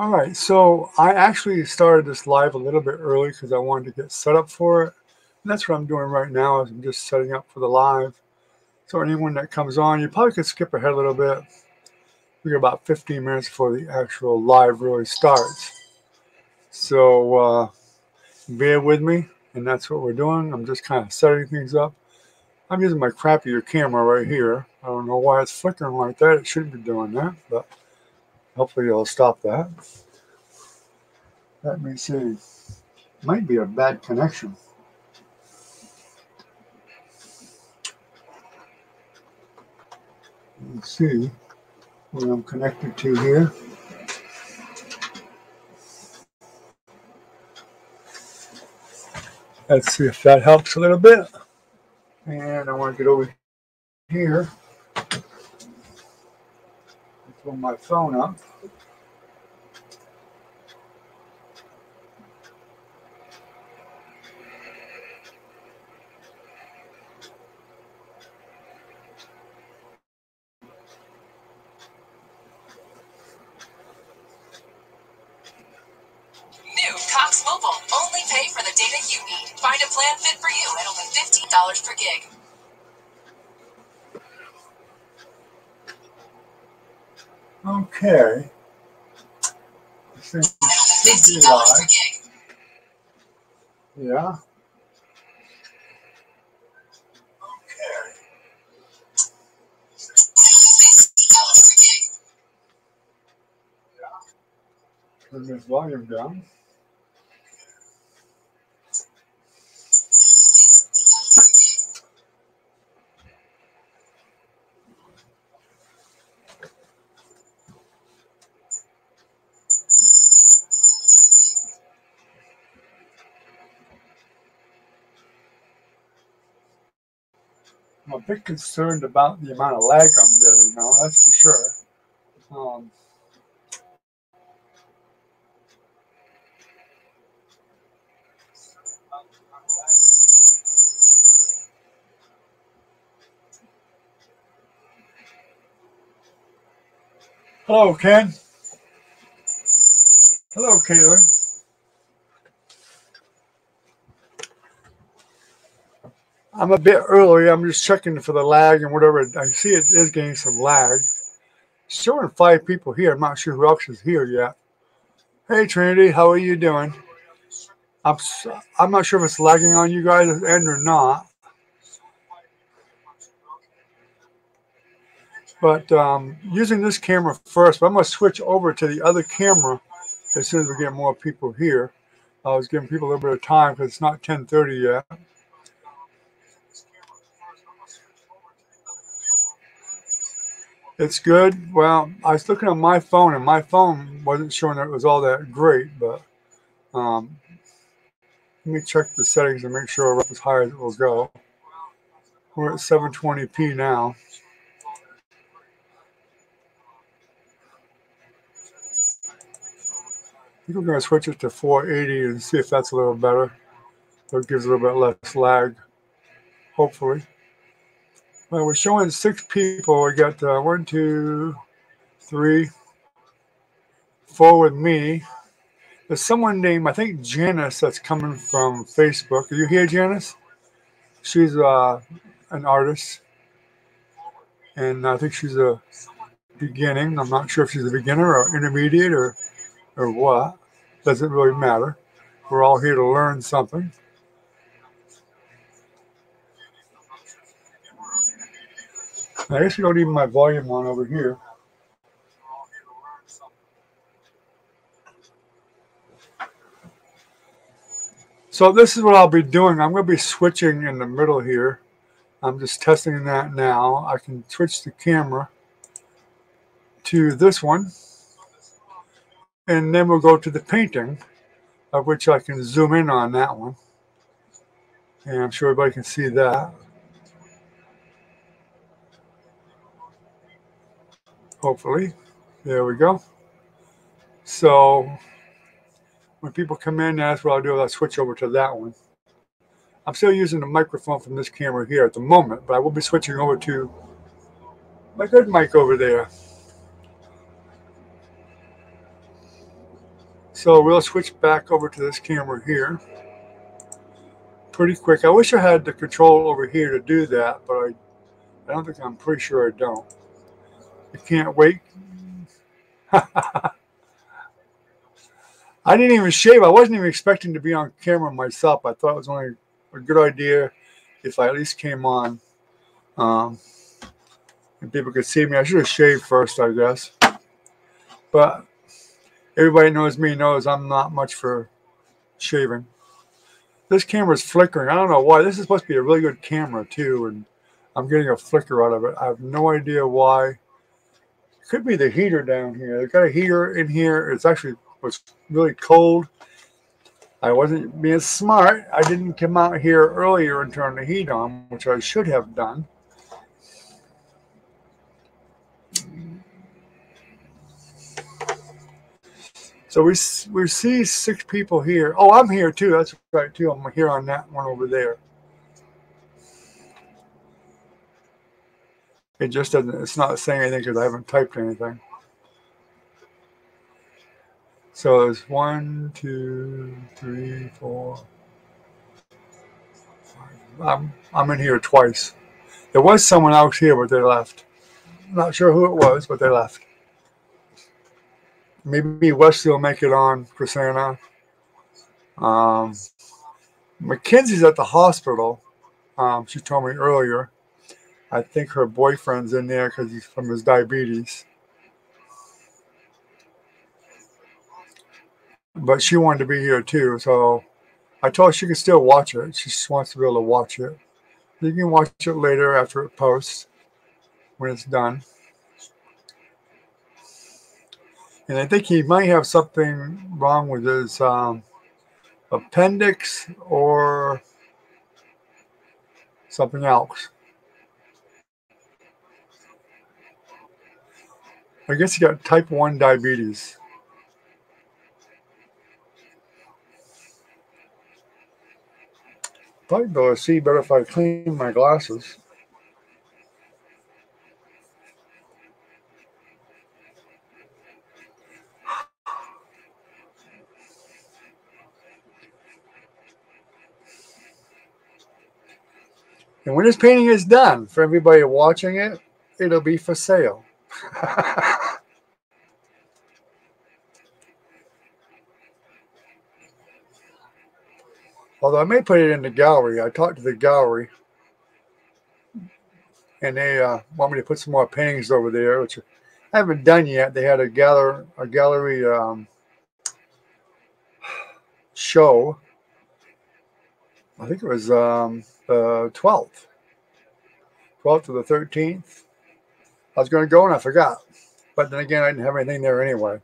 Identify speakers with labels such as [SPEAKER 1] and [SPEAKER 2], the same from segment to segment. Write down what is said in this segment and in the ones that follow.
[SPEAKER 1] All right, so I actually started this live a little bit early because I wanted to get set up for it. And that's what I'm doing right now is I'm just setting up for the live. So anyone that comes on, you probably could skip ahead a little bit. We got about 15 minutes before the actual live really starts. So uh, bear with me, and that's what we're doing. I'm just kind of setting things up. I'm using my crappier camera right here. I don't know why it's flickering like that. It shouldn't be doing that, but Hopefully it'll stop that. Let me see. Might be a bad connection. Let's see what I'm connected to here. Let's see if that helps a little bit. And I want to get over here pull my phone up.
[SPEAKER 2] $15 a gig.
[SPEAKER 1] Yeah. turn this volume down. Bit concerned about the amount of lag I'm getting now, that's for sure. Um, Hello, Ken. Hello, Caitlin. I'm a bit early. I'm just checking for the lag and whatever. I see it is getting some lag. Showing five people here. I'm not sure who else is here yet. Hey, Trinity, how are you doing? I'm I'm not sure if it's lagging on you guys end or not. But um, using this camera first, but I'm going to switch over to the other camera as soon as we get more people here. I was giving people a little bit of time because it's not 10:30 yet. It's good. Well, I was looking at my phone, and my phone wasn't showing that it was all that great. But um, let me check the settings and make sure we're as high as it will go. We're at 720p now. I think we're going to switch it to 480 and see if that's a little better. So it gives a little bit less lag, hopefully. Well, we're showing six people. We got uh, one, two, three, four with me. There's someone named, I think, Janice that's coming from Facebook. Are you here, Janice? She's uh, an artist. And I think she's a beginning. I'm not sure if she's a beginner or intermediate or, or what. Doesn't really matter. We're all here to learn something. I you don't even my volume on over here. So this is what I'll be doing. I'm going to be switching in the middle here. I'm just testing that now. I can switch the camera to this one. And then we'll go to the painting, of which I can zoom in on that one. And I'm sure everybody can see that. Hopefully. There we go. So when people come in, that's what I'll do. I'll switch over to that one. I'm still using the microphone from this camera here at the moment, but I will be switching over to my good mic over there. So we'll switch back over to this camera here. Pretty quick. I wish I had the control over here to do that, but I, I don't think I'm pretty sure I don't. I can't wait. I didn't even shave. I wasn't even expecting to be on camera myself. I thought it was only a good idea if I at least came on um, and people could see me. I should have shaved first, I guess. But everybody knows me knows I'm not much for shaving. This camera's flickering. I don't know why. This is supposed to be a really good camera too, and I'm getting a flicker out of it. I have no idea why. Could be the heater down here. They've got a heater in here. It's actually was really cold. I wasn't being smart. I didn't come out here earlier and turn the heat on, which I should have done. So we we see six people here. Oh, I'm here too. That's right too. I'm here on that one over there. It just doesn't. It's not saying anything because I haven't typed anything. So it's one, two, three, four. I'm I'm in here twice. There was someone else here, but they left. Not sure who it was, but they left. Maybe Wesley will make it on Chrisana. Um, Mackenzie's at the hospital. Um, she told me earlier. I think her boyfriend's in there because he's from his diabetes. But she wanted to be here too, so I told her she could still watch it. She just wants to be able to watch it. You can watch it later after it posts when it's done. and I think he might have something wrong with his um, appendix or something else. I guess he got type 1 diabetes. Probably be able to see better if I clean my glasses. And when this painting is done, for everybody watching it, it'll be for sale. Although I may put it in the gallery. I talked to the gallery, and they uh, want me to put some more paintings over there, which I haven't done yet. They had a gather a gallery um, show. I think it was um, the 12th. 12th to the 13th. I was going to go and I forgot. But then again, I didn't have anything there anyway.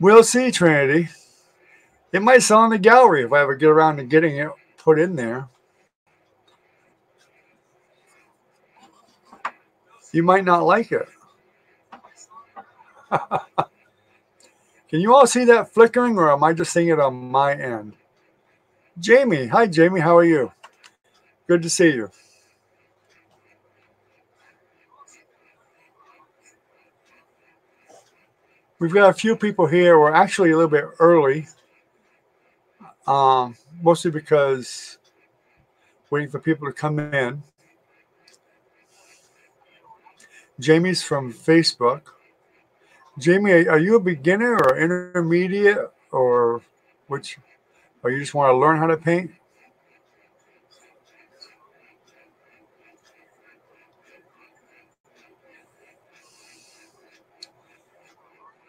[SPEAKER 1] We'll see, Trinity. It might sell in the gallery if I ever get around to getting it put in there. You might not like it. Can you all see that flickering or am I just seeing it on my end? Jamie. Hi, Jamie. How are you? Good to see you. We've got a few people here. We're actually a little bit early, um, mostly because waiting for people to come in. Jamie's from Facebook. Jamie, are you a beginner or intermediate or which, or you just want to learn how to paint?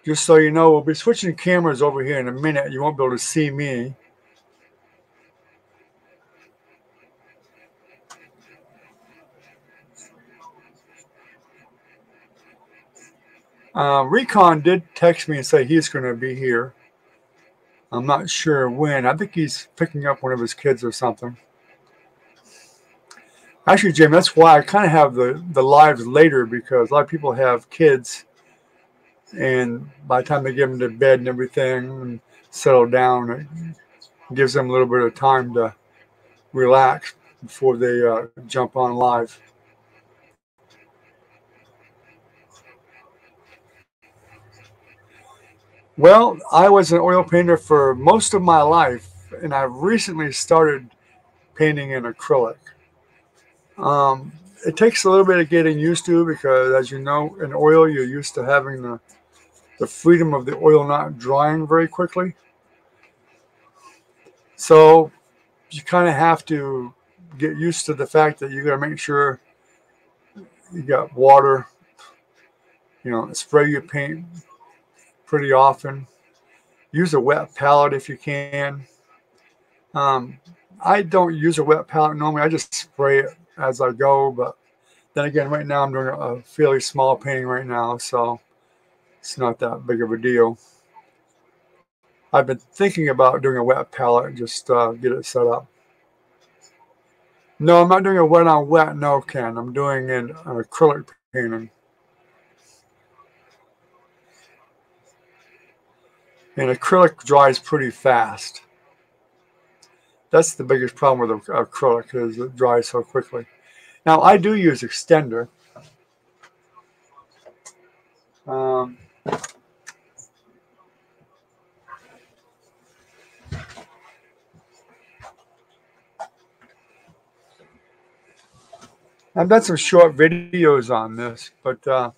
[SPEAKER 1] Just so you know, we'll be switching cameras over here in a minute. You won't be able to see me. Uh, Recon did text me and say he's going to be here. I'm not sure when. I think he's picking up one of his kids or something. Actually, Jim, that's why I kind of have the, the lives later because a lot of people have kids. And by the time they get them to bed and everything and settle down, it gives them a little bit of time to relax before they uh, jump on live. Well, I was an oil painter for most of my life, and I've recently started painting in acrylic. Um, it takes a little bit of getting used to because, as you know, in oil, you're used to having the the freedom of the oil not drying very quickly. So you kind of have to get used to the fact that you got to make sure you got water, you know, spray your paint pretty often. Use a wet palette if you can. Um, I don't use a wet palette normally. I just spray it as I go. But then again, right now I'm doing a fairly small painting right now, so it's not that big of a deal. I've been thinking about doing a wet palette, just uh, get it set up. No, I'm not doing a wet on wet, no, Ken. I'm doing an, acrylic painting. And acrylic dries pretty fast. That's the biggest problem with acrylic is it dries so quickly. Now I do use extender. Um, I've done some short videos on this, but uh,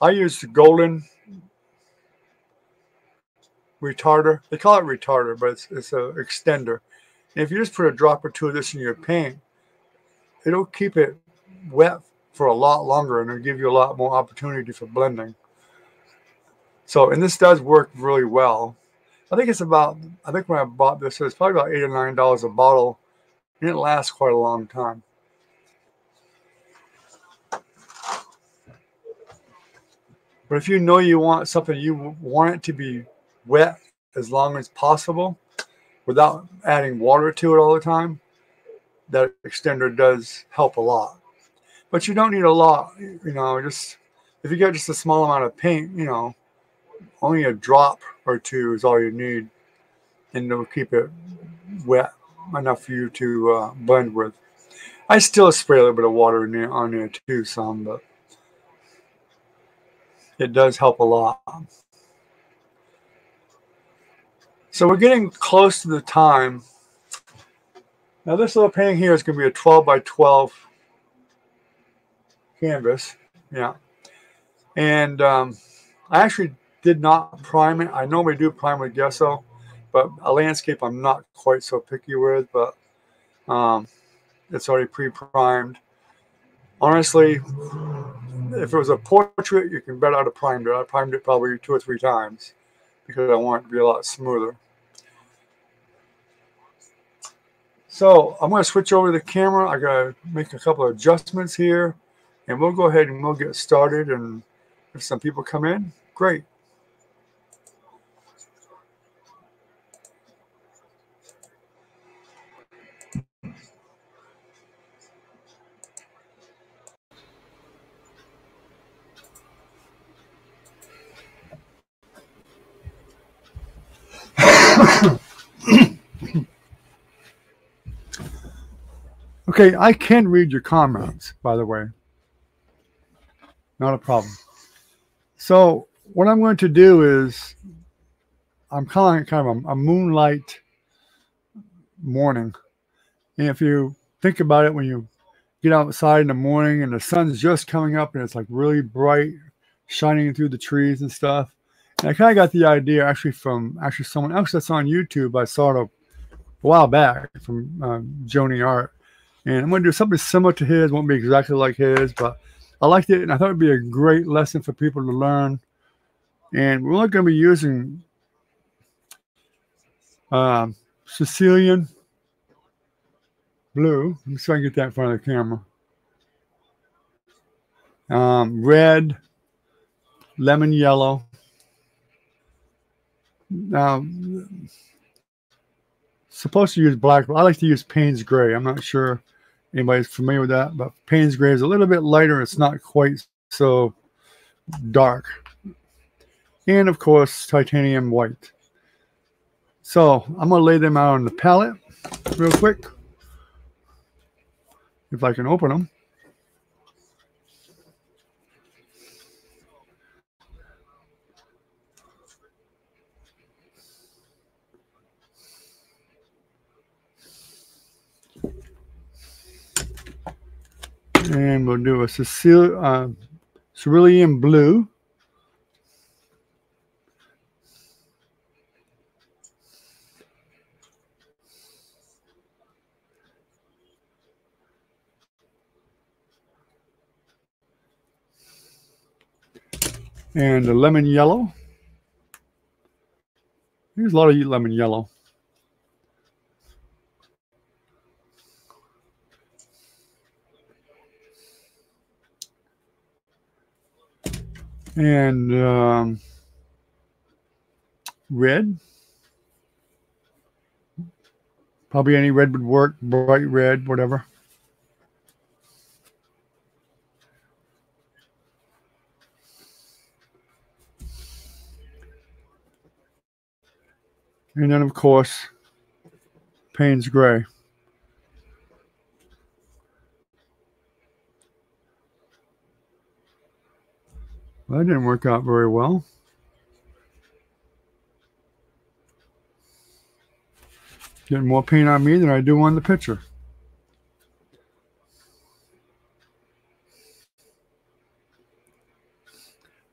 [SPEAKER 1] I use the golden retarder. They call it retarder, but it's, it's an extender. And if you just put a drop or two of this in your paint, it'll keep it wet for a lot longer and it'll give you a lot more opportunity for blending. So, and this does work really well. I think it's about, I think when I bought this, it was probably about eight or nine dollars a bottle, it lasts quite a long time. But if you know you want something, you want it to be wet as long as possible, without adding water to it all the time, that extender does help a lot. But you don't need a lot, you know, just if you get just a small amount of paint, you know, only a drop or two is all you need, and it'll keep it wet enough for you to uh, blend with. I still spray a little bit of water in there, on there too, some, but it does help a lot. So we're getting close to the time. Now this little painting here is going to be a 12 by 12 canvas. Yeah. And um, I actually did not prime it. I normally do prime with gesso, but a landscape I'm not quite so picky with, but um, it's already pre-primed. Honestly, if it was a portrait, you can bet I'd have primed it. I primed it probably two or three times because I want it to be a lot smoother. So I'm going to switch over the camera. I got to make a couple of adjustments here and we'll go ahead and we'll get started. And if some people come in, great. Okay, I can read your comments, by the way. Not a problem. So what I'm going to do is I'm calling it kind of a, a moonlight morning. And if you think about it, when you get outside in the morning and the sun's just coming up and it's like really bright, shining through the trees and stuff. And I kind of got the idea actually from actually someone else that's on YouTube. I saw it a while back from um, Joni Art and I'm going to do something similar to his. Won't be exactly like his, but I liked it, and I thought it'd be a great lesson for people to learn. And we're only going to be using um, Sicilian blue. Let me see if I can get that in front of the camera. Um, red, lemon yellow. Now, supposed to use black. But I like to use Payne's gray. I'm not sure anybody's familiar with that, but Payne's gray is a little bit lighter. It's not quite so dark. And of course, titanium white. So I'm going to lay them out on the palette real quick. If I can open them. And we'll do a Cecil, uh, cerulean blue. and a lemon yellow. There's a lot of lemon yellow. And um, red. Probably any red would work, bright red, whatever. And then, of course, Payne's Gray. That didn't work out very well. Getting more paint on me than I do on the picture.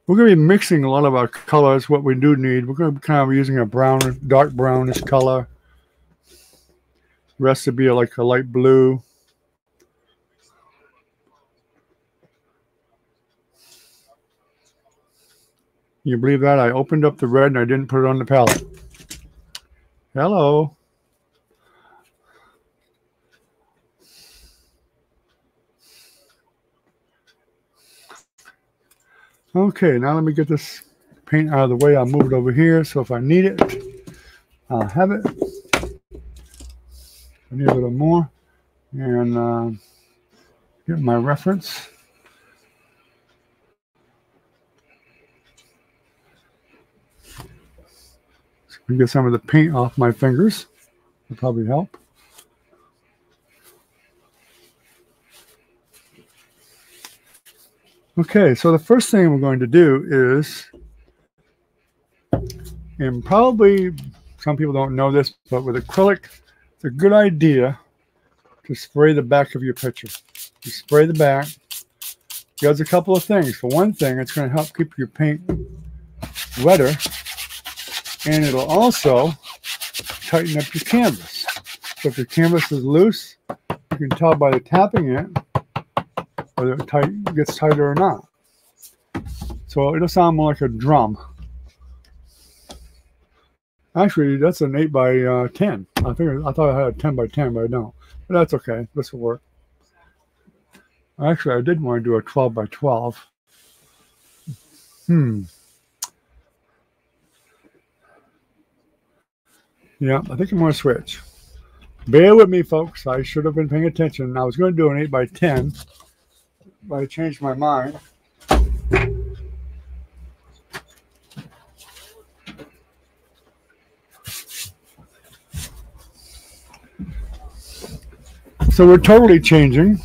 [SPEAKER 1] We're going to be mixing a lot of our colors, what we do need. We're going to be kind of using a brown, dark brownish color. The rest would be like a light blue. You believe that? I opened up the red and I didn't put it on the palette. Hello. Okay, now let me get this paint out of the way. I'll move it over here. So if I need it, I'll have it. I need a little more. And uh, get my reference. Get some of the paint off my fingers. Will probably help. Okay, so the first thing we're going to do is, and probably some people don't know this, but with acrylic, it's a good idea to spray the back of your picture. You spray the back. Does a couple of things. For one thing, it's going to help keep your paint wetter, and it'll also tighten up your canvas. So if your canvas is loose, you can tell by the tapping it whether it tight, gets tighter or not. So it'll sound more like a drum. Actually, that's an 8 by uh, 10. I think I thought I had a 10 by 10, but I don't. But that's okay. This will work. Actually, I did want to do a 12 by 12. Hmm. Yeah, I think I'm going to switch. Bear with me, folks. I should have been paying attention. I was going to do an 8 by 10 but I changed my mind. So we're totally changing.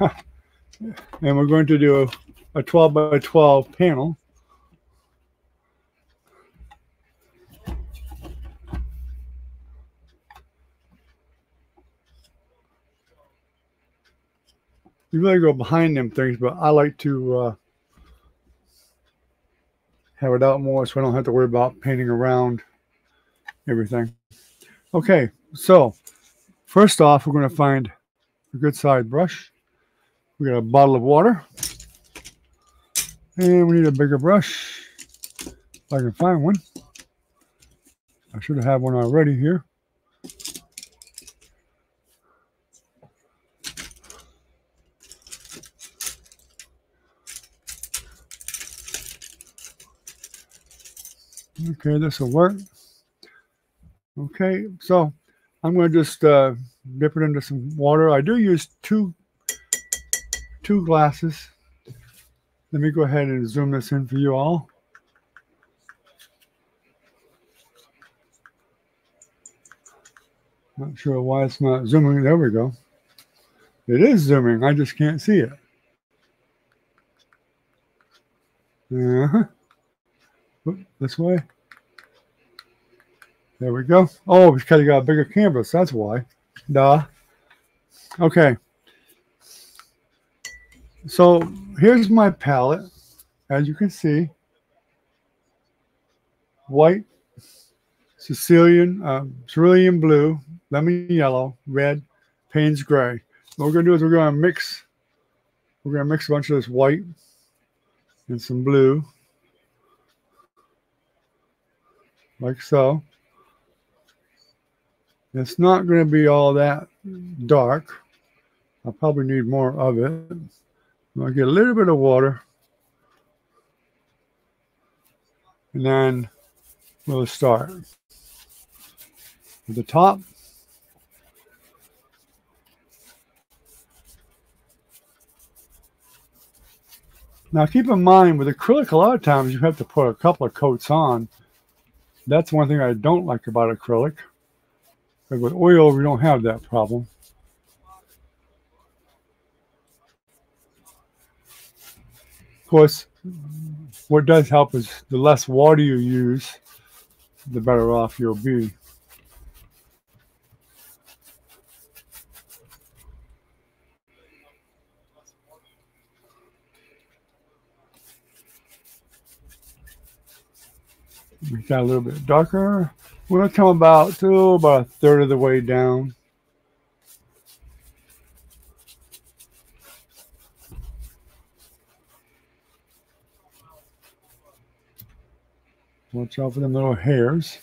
[SPEAKER 1] and we're going to do a, a 12 by 12 panel. You really go behind them things, but I like to uh, have it out more so I don't have to worry about painting around everything. Okay, so first off, we're going to find a good side brush. We got a bottle of water. And we need a bigger brush. If I can find one. I should have one already here. Okay, this will work. Okay, so I'm going to just uh, dip it into some water. I do use two two glasses. Let me go ahead and zoom this in for you all. Not sure why it's not zooming. There we go. It is zooming. I just can't see it. Uh -huh. Oop, this way. There we go. Oh, because you got a bigger canvas. That's why. Duh. Okay. so here's my palette. As you can see, white, Sicilian, uh, cerulean blue, lemon yellow, red, Payne's gray. What we're going to do is we're going to mix, we're going to mix a bunch of this white and some blue, like so. It's not going to be all that dark. I'll probably need more of it. I'll get a little bit of water. And then we'll start. At the top, Now keep in mind with acrylic, a lot of times you have to put a couple of coats on. That's one thing I don't like about acrylic. But with oil, we don't have that problem. Of course, what does help is the less water you use, the better off you'll be. We got a little bit darker. To come about to about a third of the way down. Watch out for them little hairs.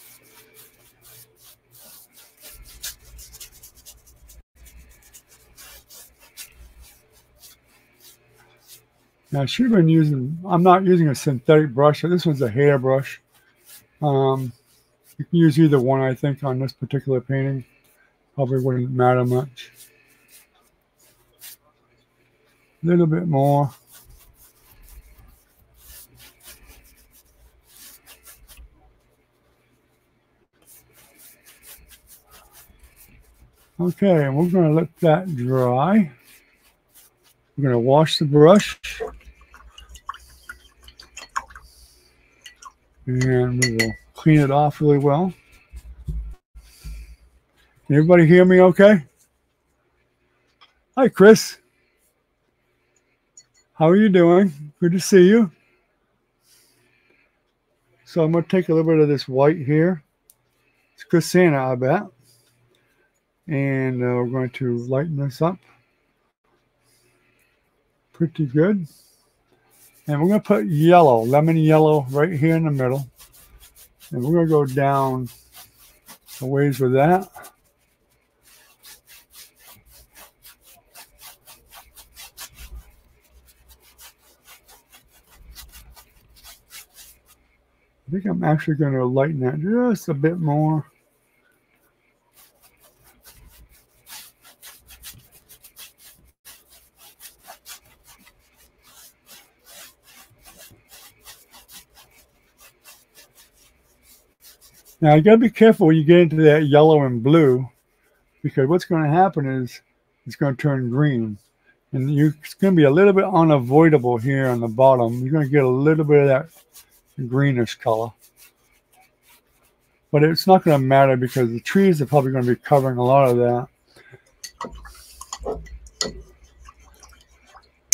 [SPEAKER 1] Now I should have been using, I'm not using a synthetic brush. This one's a hair brush. Um, you can use either one, I think, on this particular painting. Probably wouldn't matter much. A little bit more. Okay, we're going to let that dry. We're going to wash the brush. And we will clean it off really well. Can everybody hear me okay? Hi, Chris. How are you doing? Good to see you. So I'm going to take a little bit of this white here. It's Chrisana, I bet. And uh, we're going to lighten this up. Pretty good. And we're going to put yellow, lemon yellow right here in the middle. And we're going to go down a ways with that. I think I'm actually going to lighten that just a bit more. Now you got to be careful when you get into that yellow and blue, because what's going to happen is it's going to turn green, and you, it's going to be a little bit unavoidable here on the bottom. You're going to get a little bit of that greenish color, but it's not going to matter because the trees are probably going to be covering a lot of that.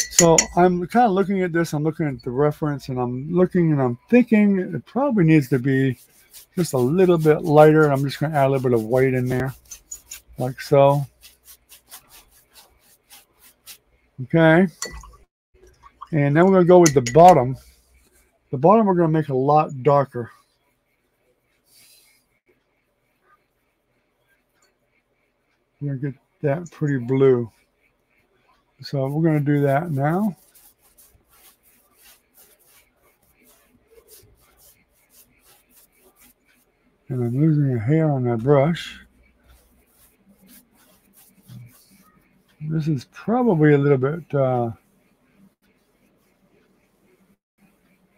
[SPEAKER 1] So I'm kind of looking at this. I'm looking at the reference, and I'm looking and I'm thinking it probably needs to be just a little bit lighter. And I'm just going to add a little bit of white in there, like so. Okay. And then we're going to go with the bottom. The bottom we're going to make a lot darker. We're going to get that pretty blue. So we're going to do that now. And I'm losing a hair on that brush. This is probably a little bit uh,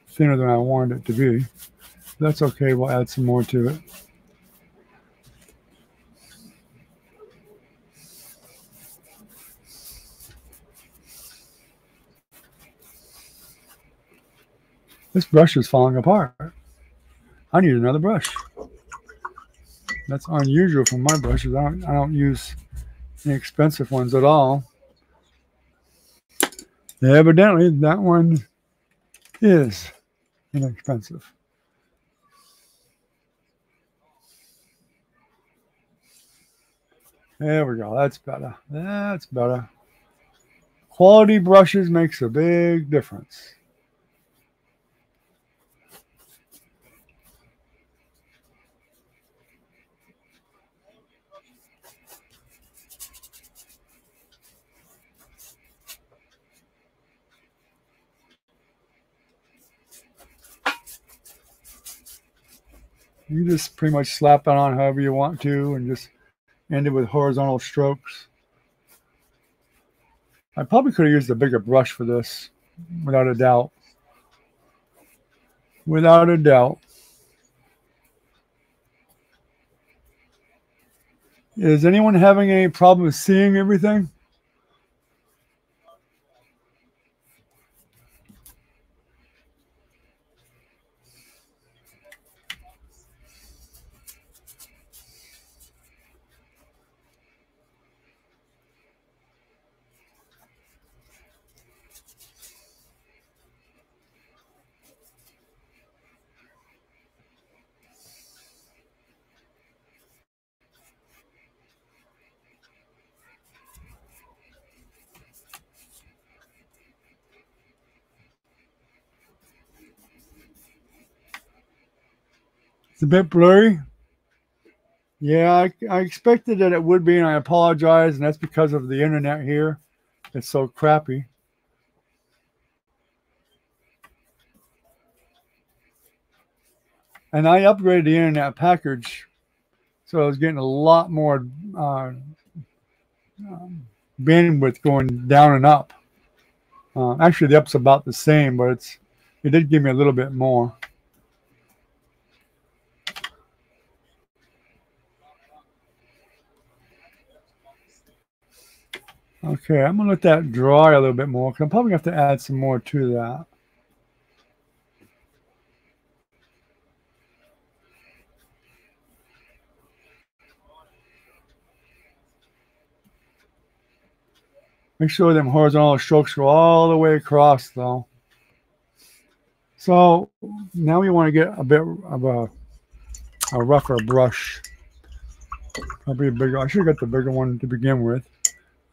[SPEAKER 1] thinner than I wanted it to be. That's okay, we'll add some more to it. This brush is falling apart. I need another brush. That's unusual for my brushes. I don't, I don't use any expensive ones at all. Evidently, that one is inexpensive. There we go. That's better. That's better. Quality brushes makes a big difference. You just pretty much slap it on however you want to and just end it with horizontal strokes. I probably could have used a bigger brush for this, without a doubt. Without a doubt. Is anyone having any problem seeing everything? A bit blurry. Yeah, I, I expected that it would be, and I apologize, and that's because of the internet here. It's so crappy. And I upgraded the internet package, so I was getting a lot more uh, um, bandwidth going down and up. Uh, actually, the up's about the same, but it's it did give me a little bit more. Okay, I'm gonna let that dry a little bit more because I'm probably gonna have to add some more to that. Make sure them horizontal strokes go all the way across though. So now we want to get a bit of a, a rougher brush. Probably a bigger, I should have got the bigger one to begin with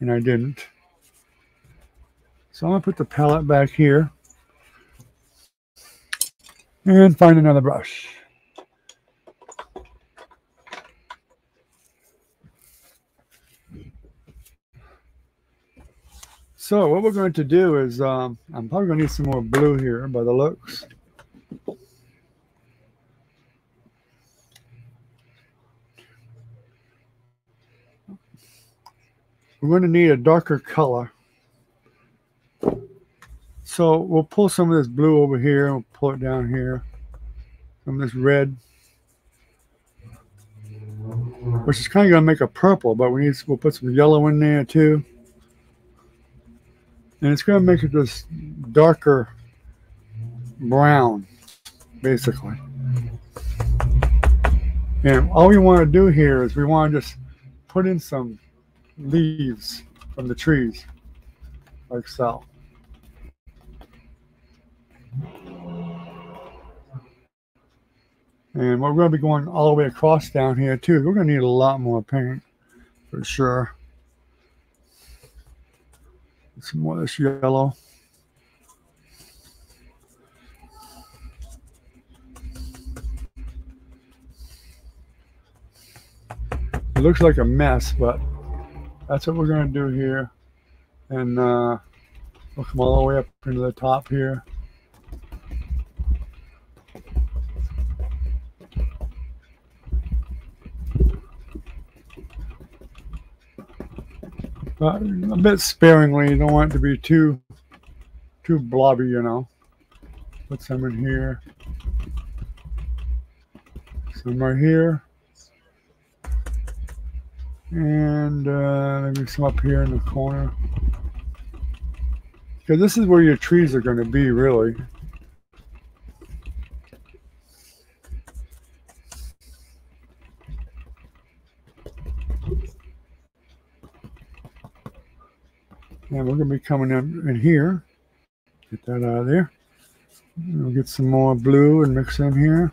[SPEAKER 1] and I didn't. So I'm going to put the palette back here and find another brush. So what we're going to do is, um, I'm probably going to need some more blue here by the looks. We're going to need a darker color. So we'll pull some of this blue over here and we'll pull it down here. Some of this red. Which is kind of going to make a purple, but we need we'll put some yellow in there too. And it's going to make it this darker brown, basically. And all we want to do here is we want to just put in some leaves from the trees, like so. And we're going to be going all the way across down here too. We're going to need a lot more paint for sure. Some more of this yellow. It looks like a mess, but that's what we're going to do here. And uh, we'll come all the way up into the top here. Uh, a bit sparingly. You don't want it to be too too blobby, you know. Put some in here. Some right here and uh, maybe some up here in the corner. Because this is where your trees are going to be, really. And we're going to be coming in, in here. Get that out of there. We'll get some more blue and mix in here.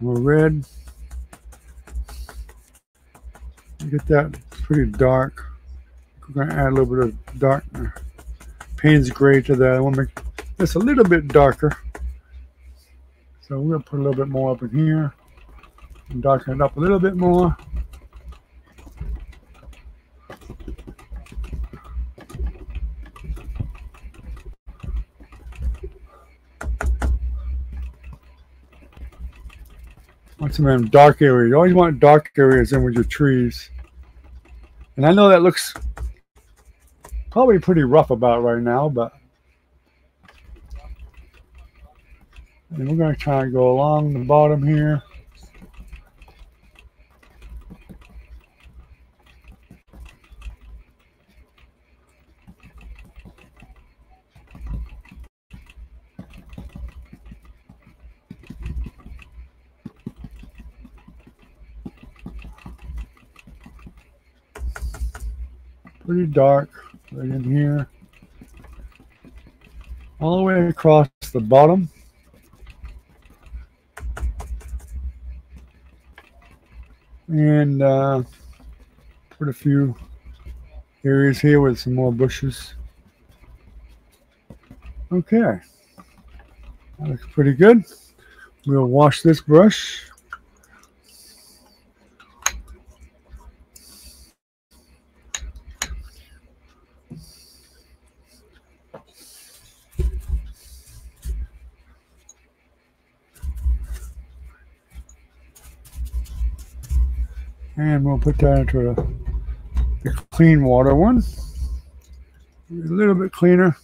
[SPEAKER 1] More red. Get that pretty dark. We're going to add a little bit of dark Payne's gray to that. I want to make this a little bit darker. So we're going to put a little bit more up in here and darken it up a little bit more. Want some of them dark areas. You always want dark areas in with your trees. And I know that looks probably pretty rough about right now, but and we're going to try and go along the bottom here. Pretty dark right in here. All the way across the bottom. And uh, put a few areas here with some more bushes. Okay. That looks pretty good. We'll wash this brush. And we'll put that into the clean water one. A little bit cleaner.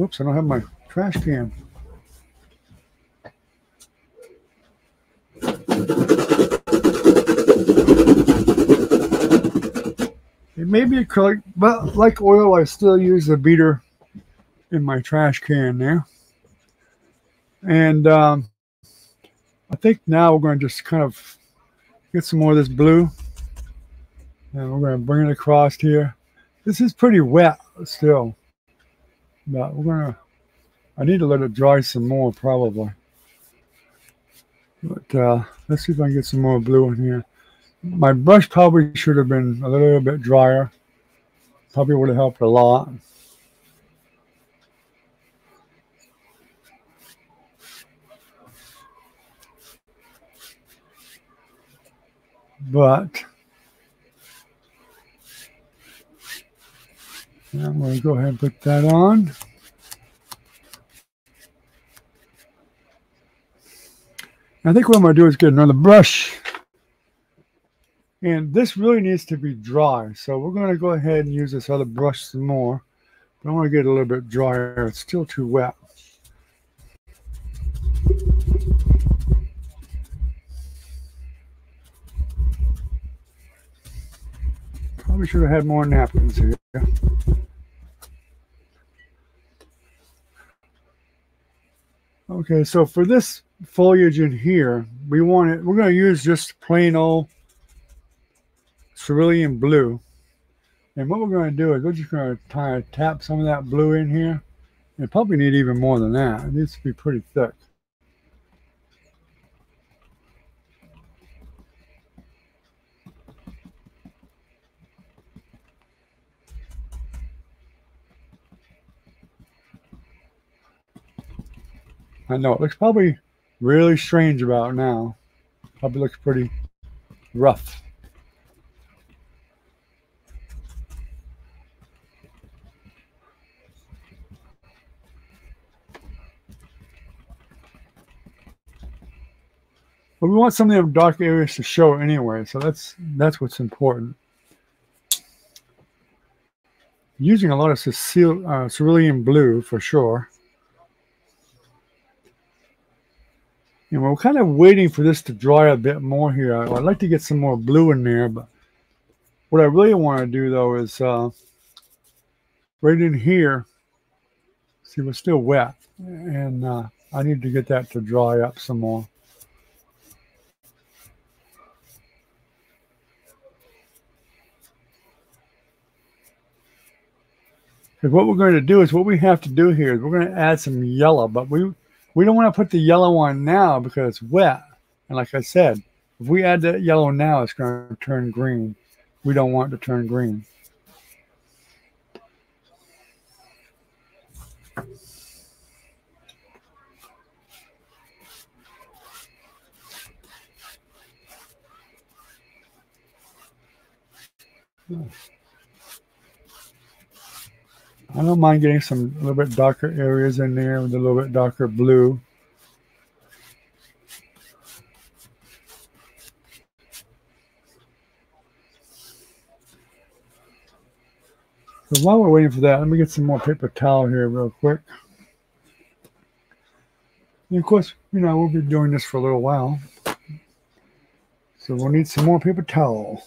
[SPEAKER 1] Oops, I don't have my trash can. It may be acrylic, but like oil, I still use the beater in my trash can there. And um, I think now we're going to just kind of get some more of this blue. And we're going to bring it across here. This is pretty wet still. But we're going to, I need to let it dry some more probably. But uh, let's see if I can get some more blue in here. My brush probably should have been a little bit drier. Probably would have helped a lot. But I'm going to go ahead and put that on. I think what I'm going to do is get another brush. And this really needs to be dry. So we're going to go ahead and use this other brush some more. But I want to get a little bit drier. It's still too wet. Probably should have had more napkins here. Okay, so for this foliage in here, we want it, we're going to use just plain old cerulean blue. And what we're going to do is we're just going to try to tap some of that blue in here. And probably need even more than that. It needs to be pretty thick. I know it looks probably really strange about now. Probably looks pretty rough. But we want some of them dark areas to show anyway, so that's that's what's important. Using a lot of Cecile, uh, cerulean blue for sure. And we're kind of waiting for this to dry a bit more here. I, would like to get some more blue in there, but what I really want to do though is uh, right in here, see we're still wet and uh, I need to get that to dry up some more. Because what we're going to do is what we have to do here is we're going to add some yellow, but we we don't want to put the yellow on now because it's wet. And like I said, if we add that yellow now, it's going to turn green. We don't want it to turn green. I don't mind getting some a little bit darker areas in there with a little bit darker blue. So while we're waiting for that, let me get some more paper towel here real quick. And of course, you know, we'll be doing this for a little while. So we'll need some more paper towel.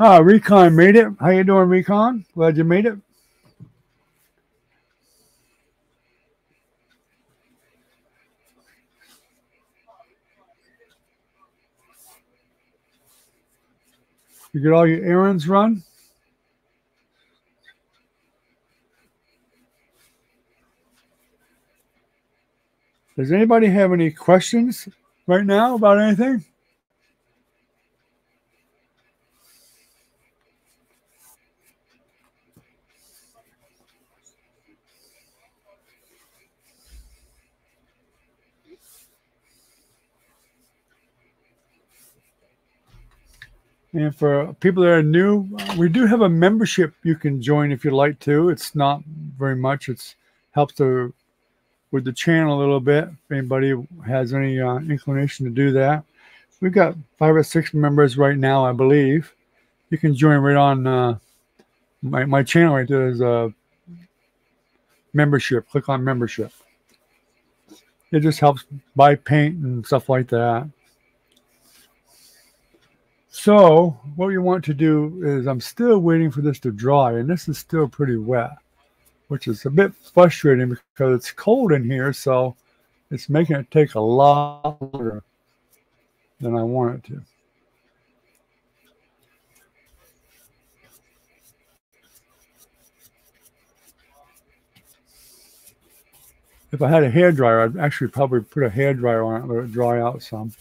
[SPEAKER 1] Ah, Recon made it. How you doing, Recon? Glad you made it. You get all your errands run? Does anybody have any questions right now about anything? And for people that are new, we do have a membership you can join if you'd like to. It's not very much. It's helps to with the channel a little bit. If anybody has any uh, inclination to do that, we've got five or six members right now, I believe. You can join right on uh, my my channel right there is a uh, membership. Click on membership. It just helps buy paint and stuff like that. So what you want to do is I'm still waiting for this to dry and this is still pretty wet, which is a bit frustrating because it's cold in here. So it's making it take a lot longer than I want it to. If I had a hair dryer, I'd actually probably put a hair dryer on it, let it dry out some.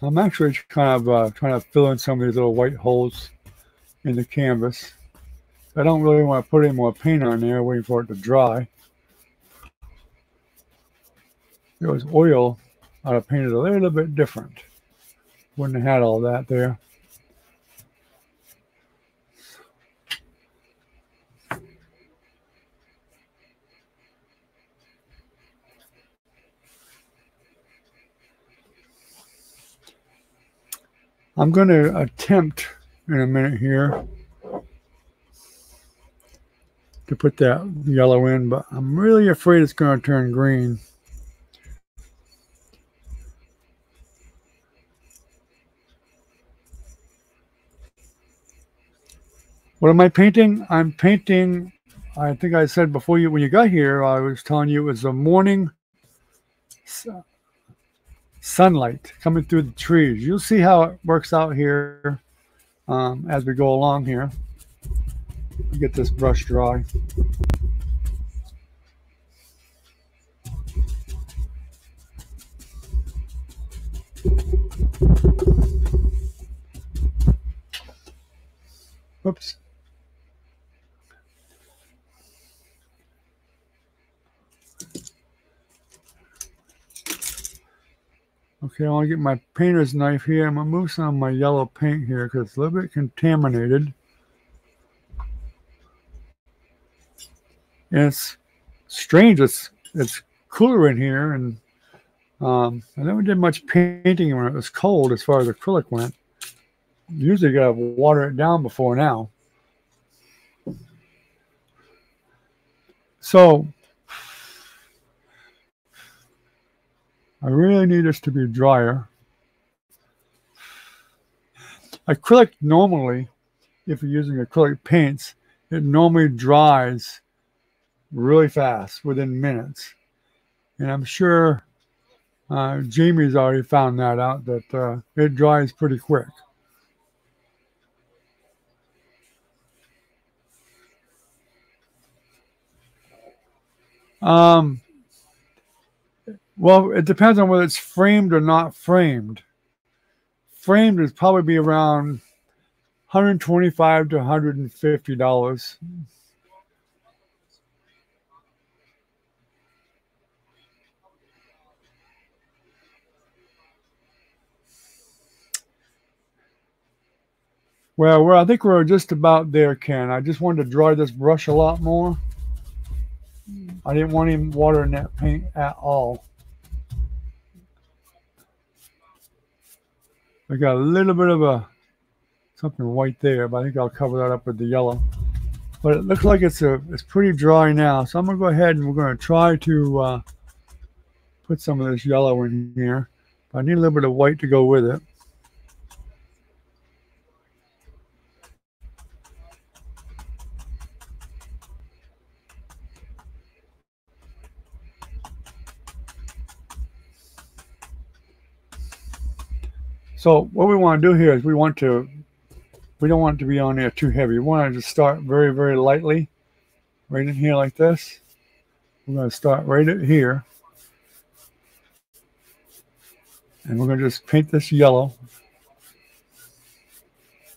[SPEAKER 1] I'm actually kind of uh, trying to fill in some of these little white holes in the canvas. I don't really want to put any more paint on there, waiting for it to dry. If it was oil, I'd have painted a little bit different. Wouldn't have had all that there. I'm going to attempt in a minute here to put that yellow in, but I'm really afraid it's going to turn green. What am I painting? I'm painting, I think I said before you, when you got here, I was telling you it was a morning sunlight coming through the trees. You'll see how it works out here um, as we go along here. Get this brush dry. Oops. Okay, I want to get my painter's knife here. I'm going to move some of my yellow paint here because it's a little bit contaminated. And it's strange. It's it's cooler in here, and um, I never did much painting when it was cold as far as acrylic went. usually got to water it down before now. So I really need this to be drier. Acrylic normally, if you're using acrylic paints, it normally dries really fast within minutes. And I'm sure uh, Jamie's already found that out that uh, it dries pretty quick. Um, well, it depends on whether it's framed or not framed. Framed is probably be around 125 to 150 dollars. Well, well, I think we're just about there, Ken. I just wanted to dry this brush a lot more. I didn't want any water in that paint at all. I got a little bit of a something white there, but I think I'll cover that up with the yellow. But it looks like it's a it's pretty dry now, so I'm gonna go ahead and we're gonna try to uh, put some of this yellow in here. I need a little bit of white to go with it. So what we want to do here is we want to, we don't want it to be on there too heavy. We want to just start very, very lightly, right in here like this. We're going to start right at here. And we're going to just paint this yellow,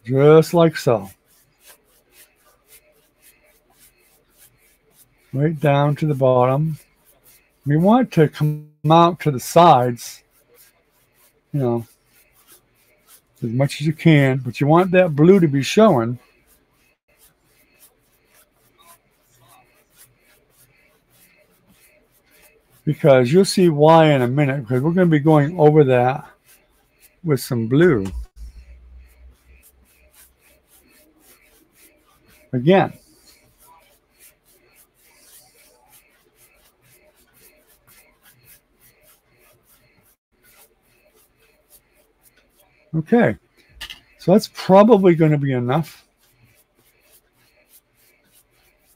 [SPEAKER 1] just like so. Right down to the bottom. We want to come out to the sides, you know, as much as you can, but you want that blue to be showing. Because you'll see why in a minute, because we're going to be going over that with some blue. Again, Okay, so that's probably going to be enough.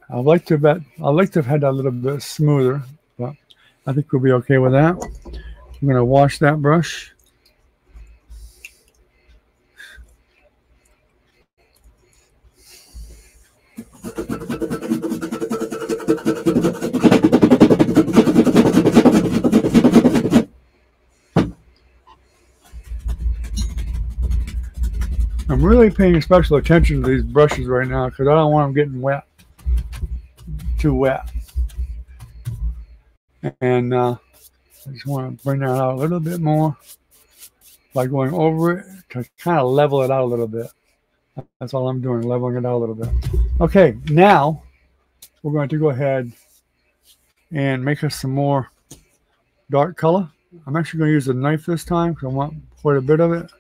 [SPEAKER 1] I'd like to bet I'd like to have had that a little bit smoother, but I think we'll be okay with that. I'm going to wash that brush. Really paying special attention to these brushes right now because I don't want them getting wet, too wet. And uh, I just want to bring that out a little bit more by going over it to kind of level it out a little bit. That's all I'm doing, leveling it out a little bit. Okay, now we're going to go ahead and make us some more dark color. I'm actually going to use a knife this time because I want quite a bit of it.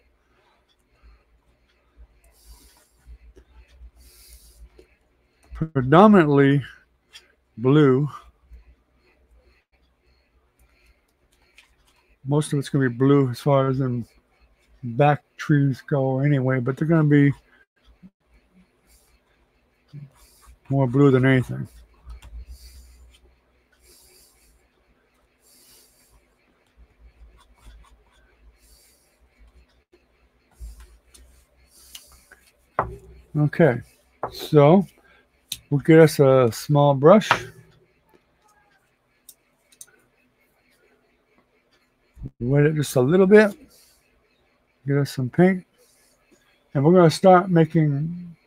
[SPEAKER 1] Predominantly blue. Most of it's going to be blue as far as the back trees go anyway, but they're going to be more blue than anything. Okay, so We'll get us a small brush. Wet it just a little bit. Get us some paint. And we're going to start making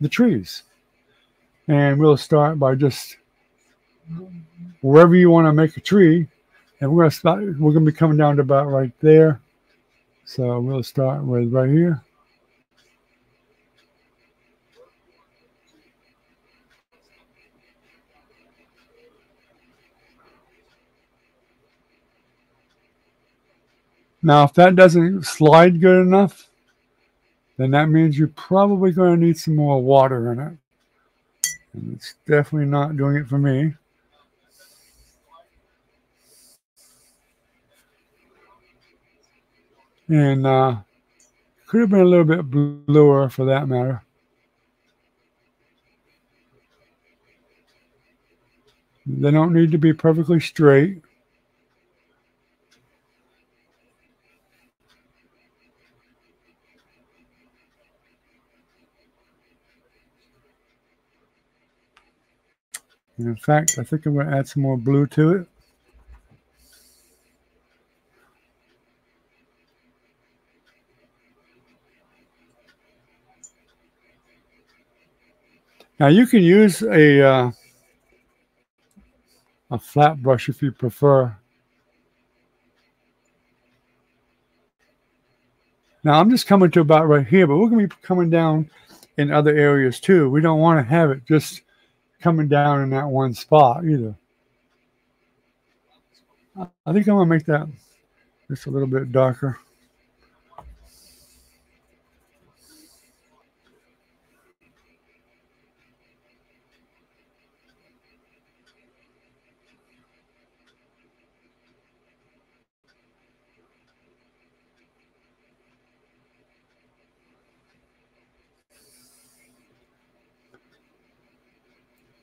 [SPEAKER 1] the trees. And we'll start by just wherever you want to make a tree. And we're going to start, we're going to be coming down to about right there. So we'll start with right here. Now, if that doesn't slide good enough, then that means you're probably going to need some more water in it. And it's definitely not doing it for me. And uh, could have been a little bit bluer for that matter. They don't need to be perfectly straight. And in fact, I think I'm going to add some more blue to it. Now you can use a uh, a flat brush if you prefer. Now I'm just coming to about right here, but we're going to be coming down in other areas too. We don't want to have it just coming down in that one spot either. I think I'm to make that just a little bit darker.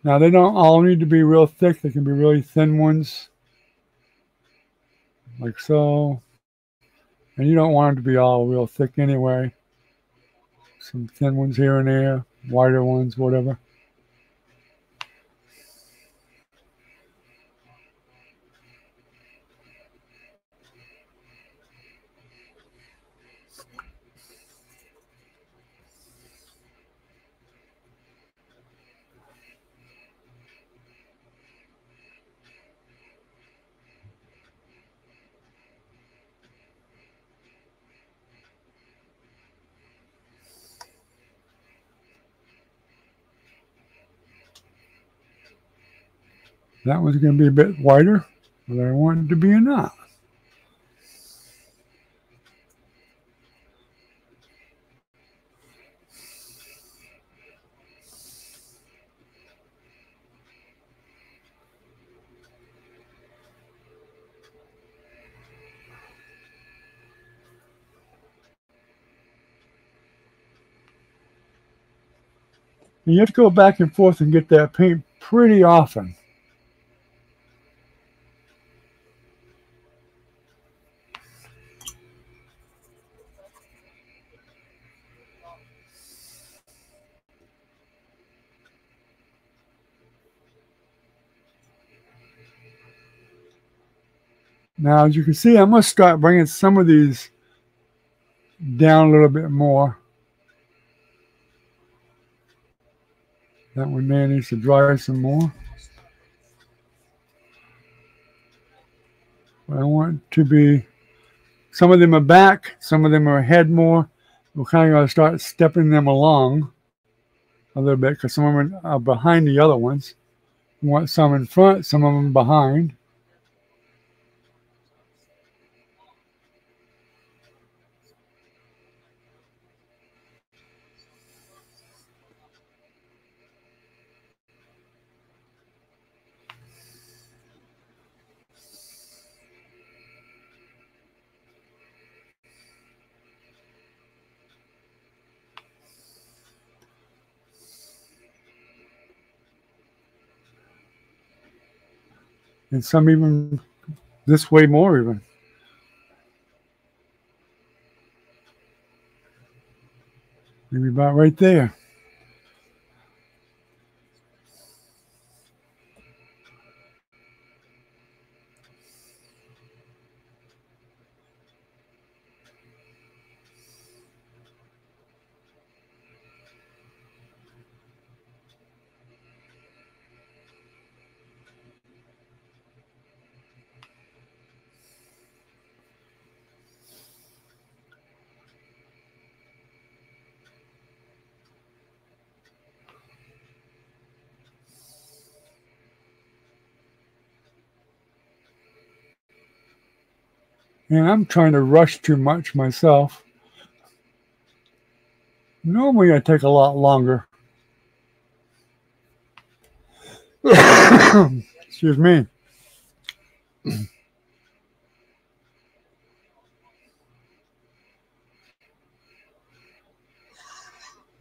[SPEAKER 1] Now they don't all need to be real thick. They can be really thin ones, like so. And you don't want them to be all real thick anyway. Some thin ones here and there, wider ones, whatever. That one's going to be a bit wider, but I want it to be enough. And you have to go back and forth and get that paint pretty often. Now, as you can see, I'm going to start bringing some of these down a little bit more. That one there needs to dry some more. I want to be, some of them are back, some of them are ahead more. We're kind of going to start stepping them along a little bit because some of them are behind the other ones. We want some in front, some of them behind. And some even this way more even. Maybe about right there. And I'm trying to rush too much myself. Normally, I take a lot longer. Excuse me.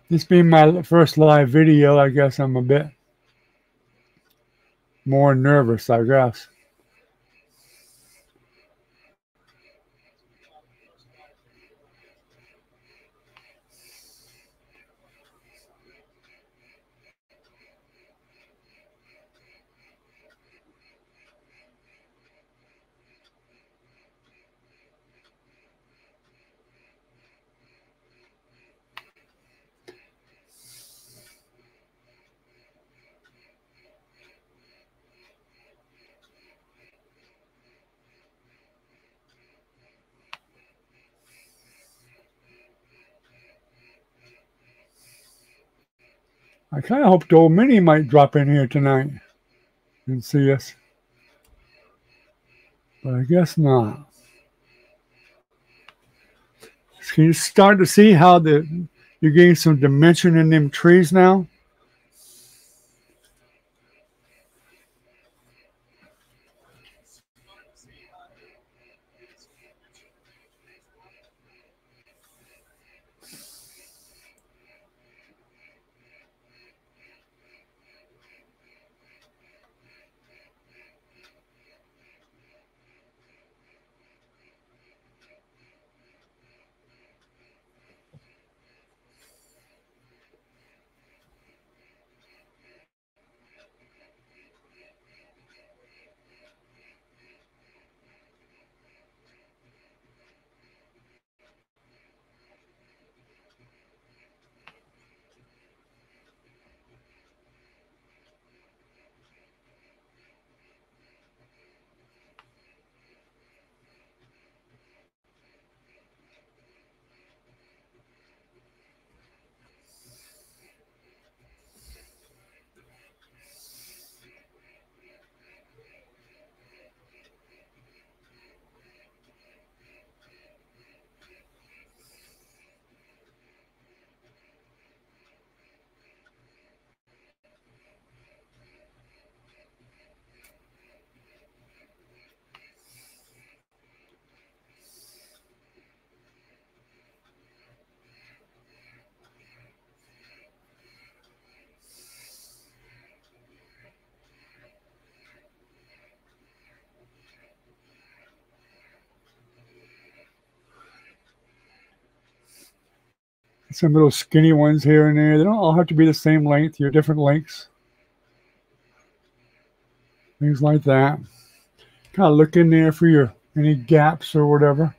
[SPEAKER 1] This being my first live video, I guess I'm a bit more nervous, I guess. I kind of hoped old Minnie might drop in here tonight and see us. But I guess not. Can you start to see how the you're getting some dimension in them trees now? Some little skinny ones here and there. They don't all have to be the same length. You're different lengths. Things like that. Kind of look in there for your any gaps or whatever.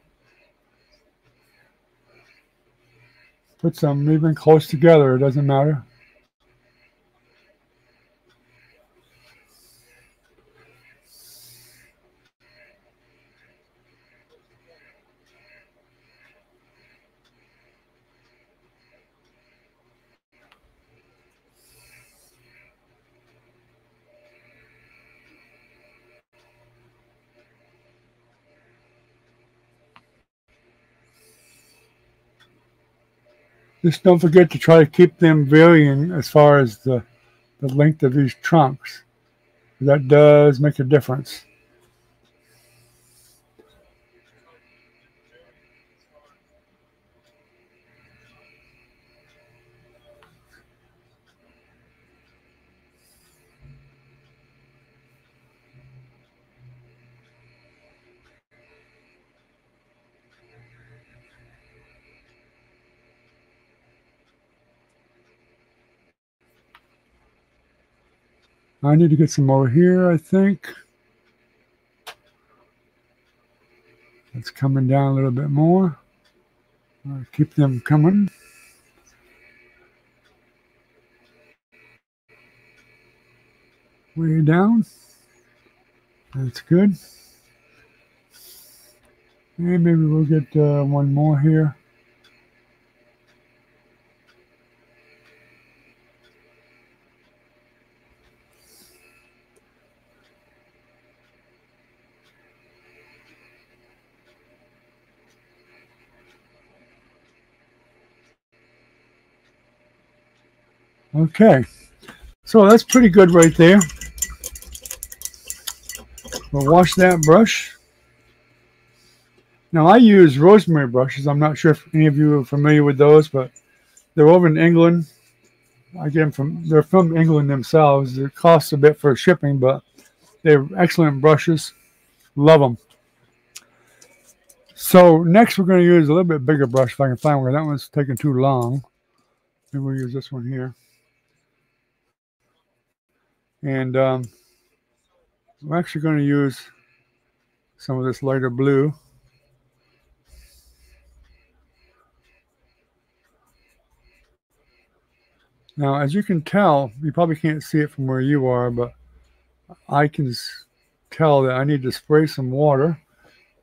[SPEAKER 1] Put some even close together. It doesn't matter. Just don't forget to try to keep them varying as far as the, the length of these trunks. That does make a difference. I need to get some more here, I think. It's coming down a little bit more. I'll keep them coming. Way down. That's good. And maybe we'll get uh, one more here. Okay, so that's pretty good right there. We'll wash that brush. Now I use Rosemary brushes. I'm not sure if any of you are familiar with those, but they're over in England. I get them from, they're from England themselves. It costs a bit for shipping, but they're excellent brushes. Love them. So next we're going to use a little bit bigger brush if I can find one. that one's taking too long. Maybe we'll use this one here. And um, we're actually going to use some of this lighter blue. Now, as you can tell, you probably can't see it from where you are, but I can tell that I need to spray some water.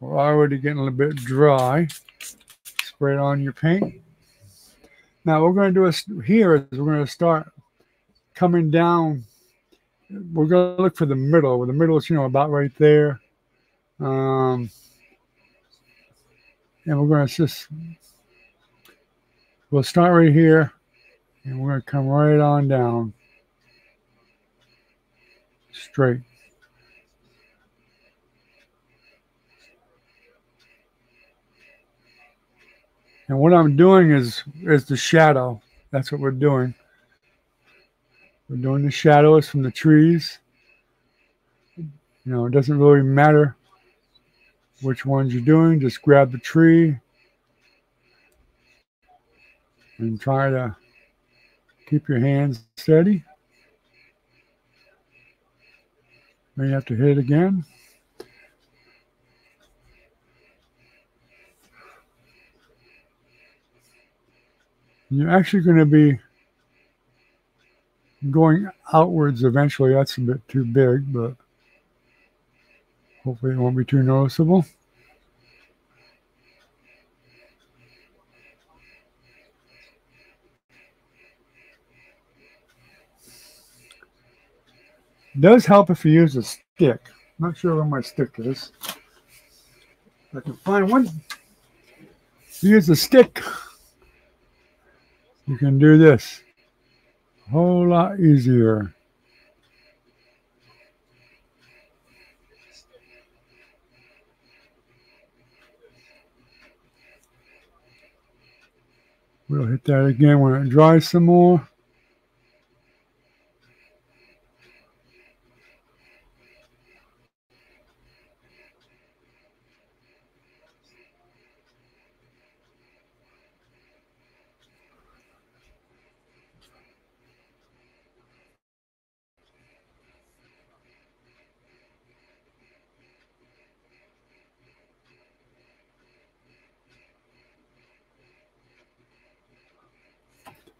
[SPEAKER 1] We're already getting a little bit dry. Spray it on your paint. Now, what we're going to do is here is we're going to start coming down. We're going to look for the middle. The middle is, you know, about right there. Um, and we're going to just, we'll start right here and we're going to come right on down straight. And what I'm doing is is the shadow. That's what we're doing. We're doing the shadows from the trees. You know, it doesn't really matter which ones you're doing. Just grab the tree and try to Keep your hands steady. May have to hit it again. You're actually going to be going outwards eventually. That's a bit too big, but hopefully it won't be too noticeable. does help if you use a stick. Not sure where my stick is. I can find one. Use a stick. You can do this whole lot easier. We'll hit that again when it dries some more.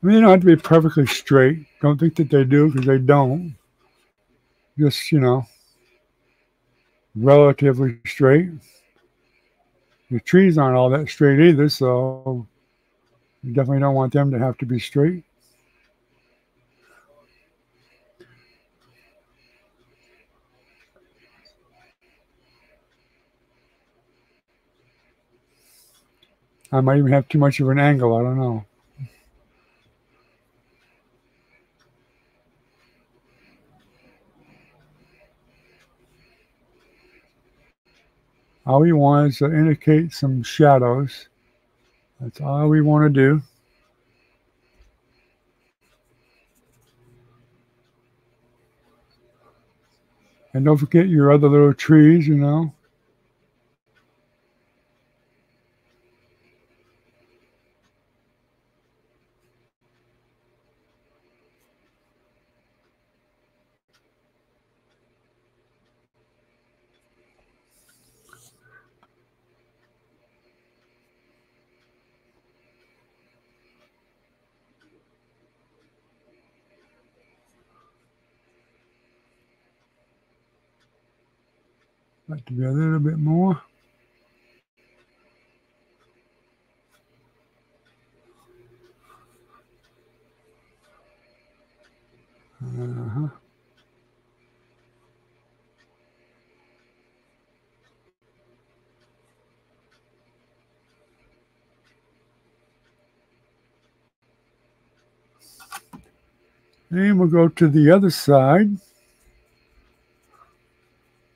[SPEAKER 1] Mean, they don't have to be perfectly straight. Don't think that they do because they don't. Just, you know, relatively straight. The trees aren't all that straight either, so you definitely don't want them to have to be straight. I might even have too much of an angle. I don't know. All we want is to indicate some shadows. That's all we want to do. And don't forget your other little trees, you know. Like to be a little bit more. Uh-huh. And we'll go to the other side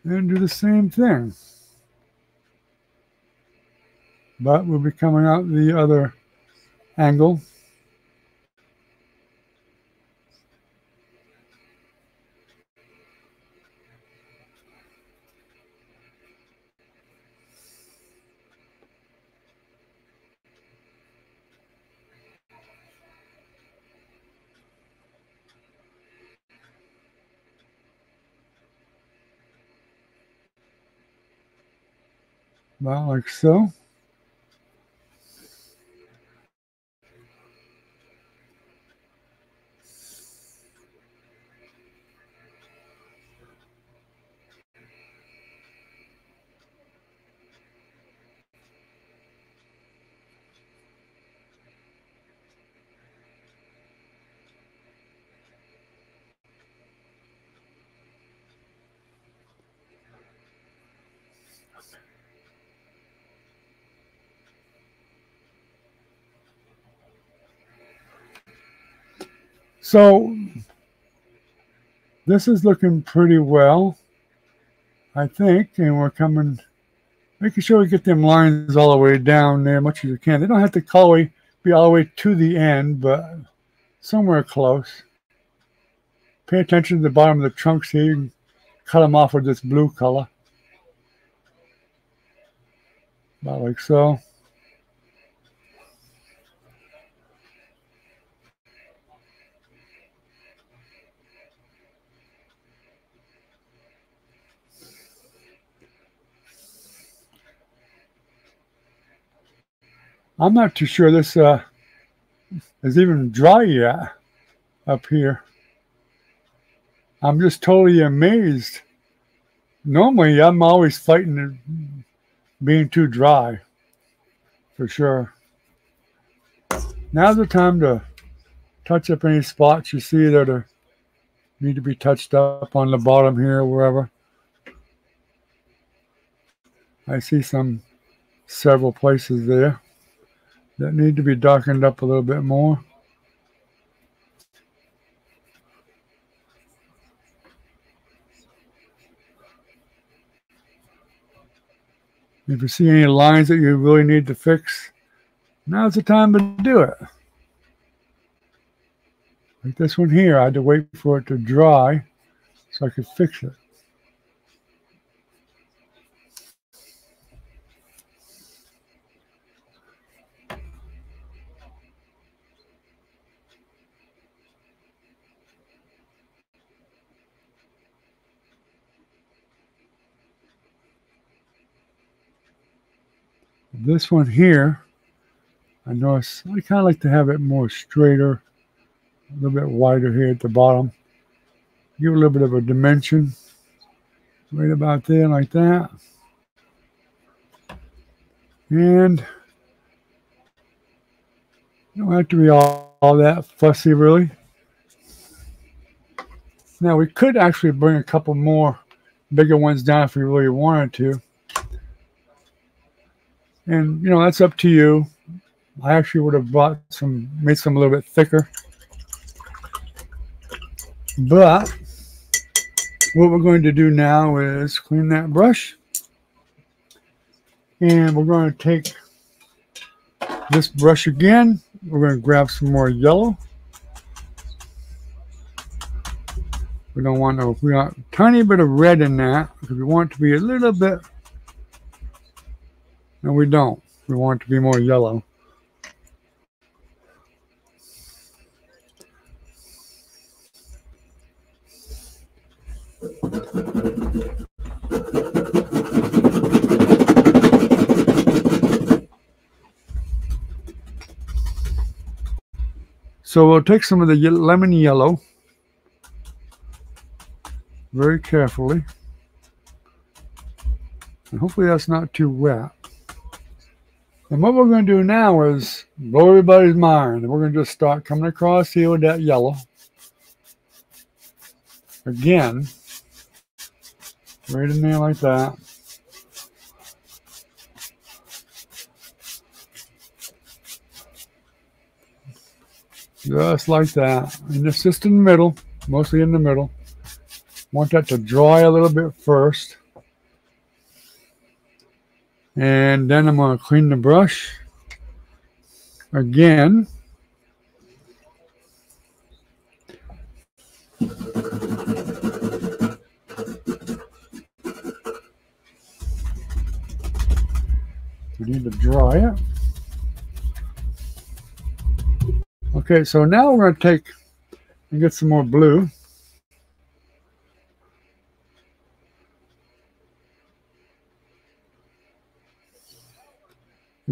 [SPEAKER 1] and do the same thing. But we'll be coming out the other angle. About like so. So this is looking pretty well, I think, and we're coming, making sure we get them lines all the way down there much as we can. They don't have to all the way, be all the way to the end, but somewhere close. Pay attention to the bottom of the trunks here. You can cut them off with this blue color. About like so. I'm not too sure this uh, is even dry yet up here. I'm just totally amazed. Normally, I'm always fighting being too dry, for sure. Now's the time to touch up any spots you see that are, need to be touched up on the bottom here, wherever. I see some several places there that need to be darkened up a little bit more. If you see any lines that you really need to fix, now's the time to do it. Like this one here, I had to wait for it to dry so I could fix it. This one here, I notice I kind of like to have it more straighter, a little bit wider here at the bottom. Give a little bit of a dimension right about there like that. And you don't have to be all, all that fussy really. Now we could actually bring a couple more bigger ones down if we really wanted to. And, you know, that's up to you. I actually would have bought some, made some a little bit thicker. But what we're going to do now is clean that brush. And we're going to take this brush again. We're going to grab some more yellow. We don't want to, we want a tiny bit of red in that because we want it to be a little bit no, we don't. We want it to be more yellow. So we'll take some of the lemon yellow very carefully. And hopefully that's not too wet. And what we're going to do now is blow everybody's mind. We're going to just start coming across here with that yellow. Again, right in there like that. Just like that. And it's just in the middle, mostly in the middle. Want that to dry a little bit first. And then I'm going to clean the brush again. We need to dry it. Okay, so now we're going to take and get some more blue.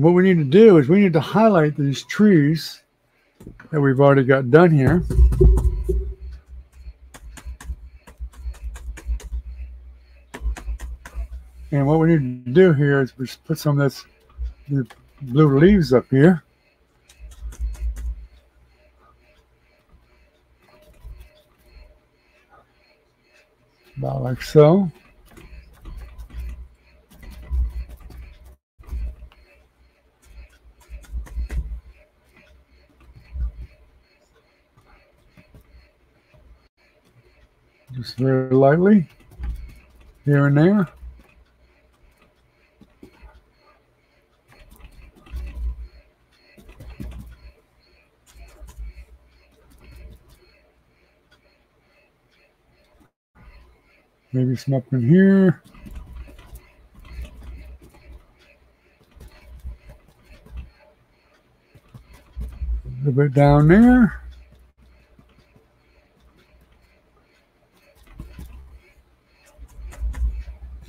[SPEAKER 1] What we need to do is we need to highlight these trees that we've already got done here. And what we need to do here is just put some of this blue leaves up here. About like so. just very lightly here and there. Maybe some up in here. A little bit down there.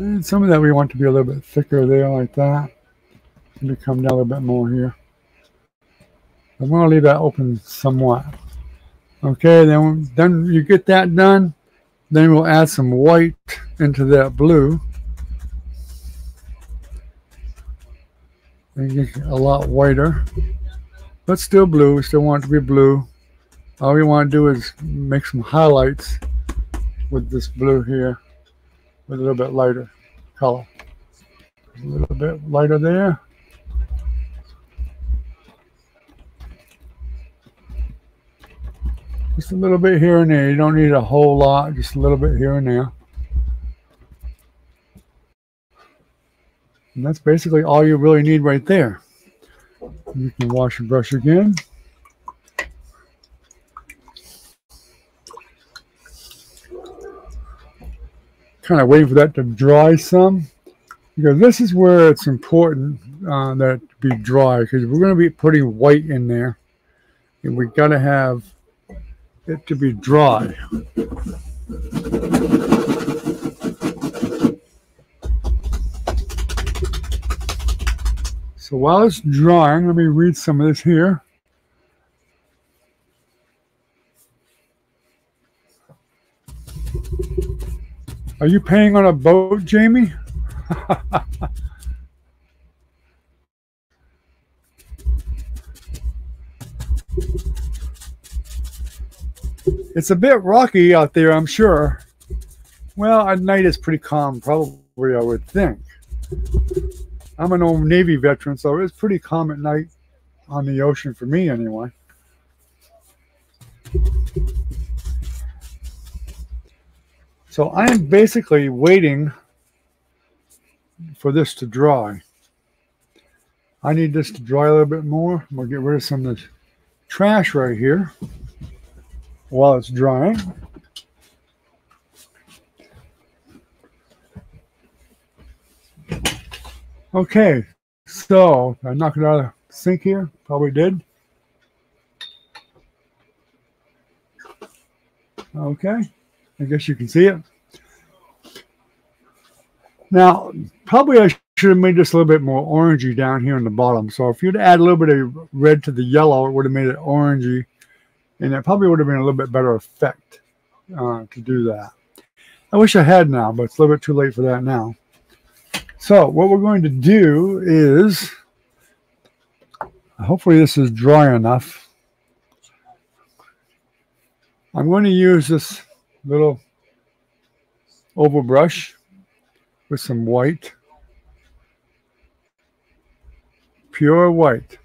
[SPEAKER 1] And some of that we want to be a little bit thicker there like that. And Maybe come down a little bit more here. I'm going to leave that open somewhat. Okay, then, then you get that done. Then we'll add some white into that blue. And get a lot whiter. But still blue. We still want it to be blue. All we want to do is make some highlights with this blue here with a little bit lighter color. A little bit lighter there. Just a little bit here and there. You don't need a whole lot, just a little bit here and there. And that's basically all you really need right there. You can wash your brush again. Kind of waiting for that to dry some because this is where it's important uh, that it be dry because we're going to be putting white in there and we got to have it to be dry. So while it's drying, let me read some of this here. Are you paying on a boat, Jamie? it's a bit rocky out there, I'm sure. Well, at night it's pretty calm, probably, I would think. I'm an old Navy veteran, so it's pretty calm at night on the ocean for me, anyway. So I am basically waiting for this to dry. I need this to dry a little bit more. To get rid of some of the trash right here while it's drying. Okay, so I knocked it out of the sink here. Probably did. Okay. I guess you can see it. Now, probably I should have made this a little bit more orangey down here in the bottom. So if you'd add a little bit of red to the yellow, it would have made it orangey. And it probably would have been a little bit better effect uh, to do that. I wish I had now, but it's a little bit too late for that now. So what we're going to do is, hopefully this is dry enough. I'm going to use this little oval brush with some white, pure white.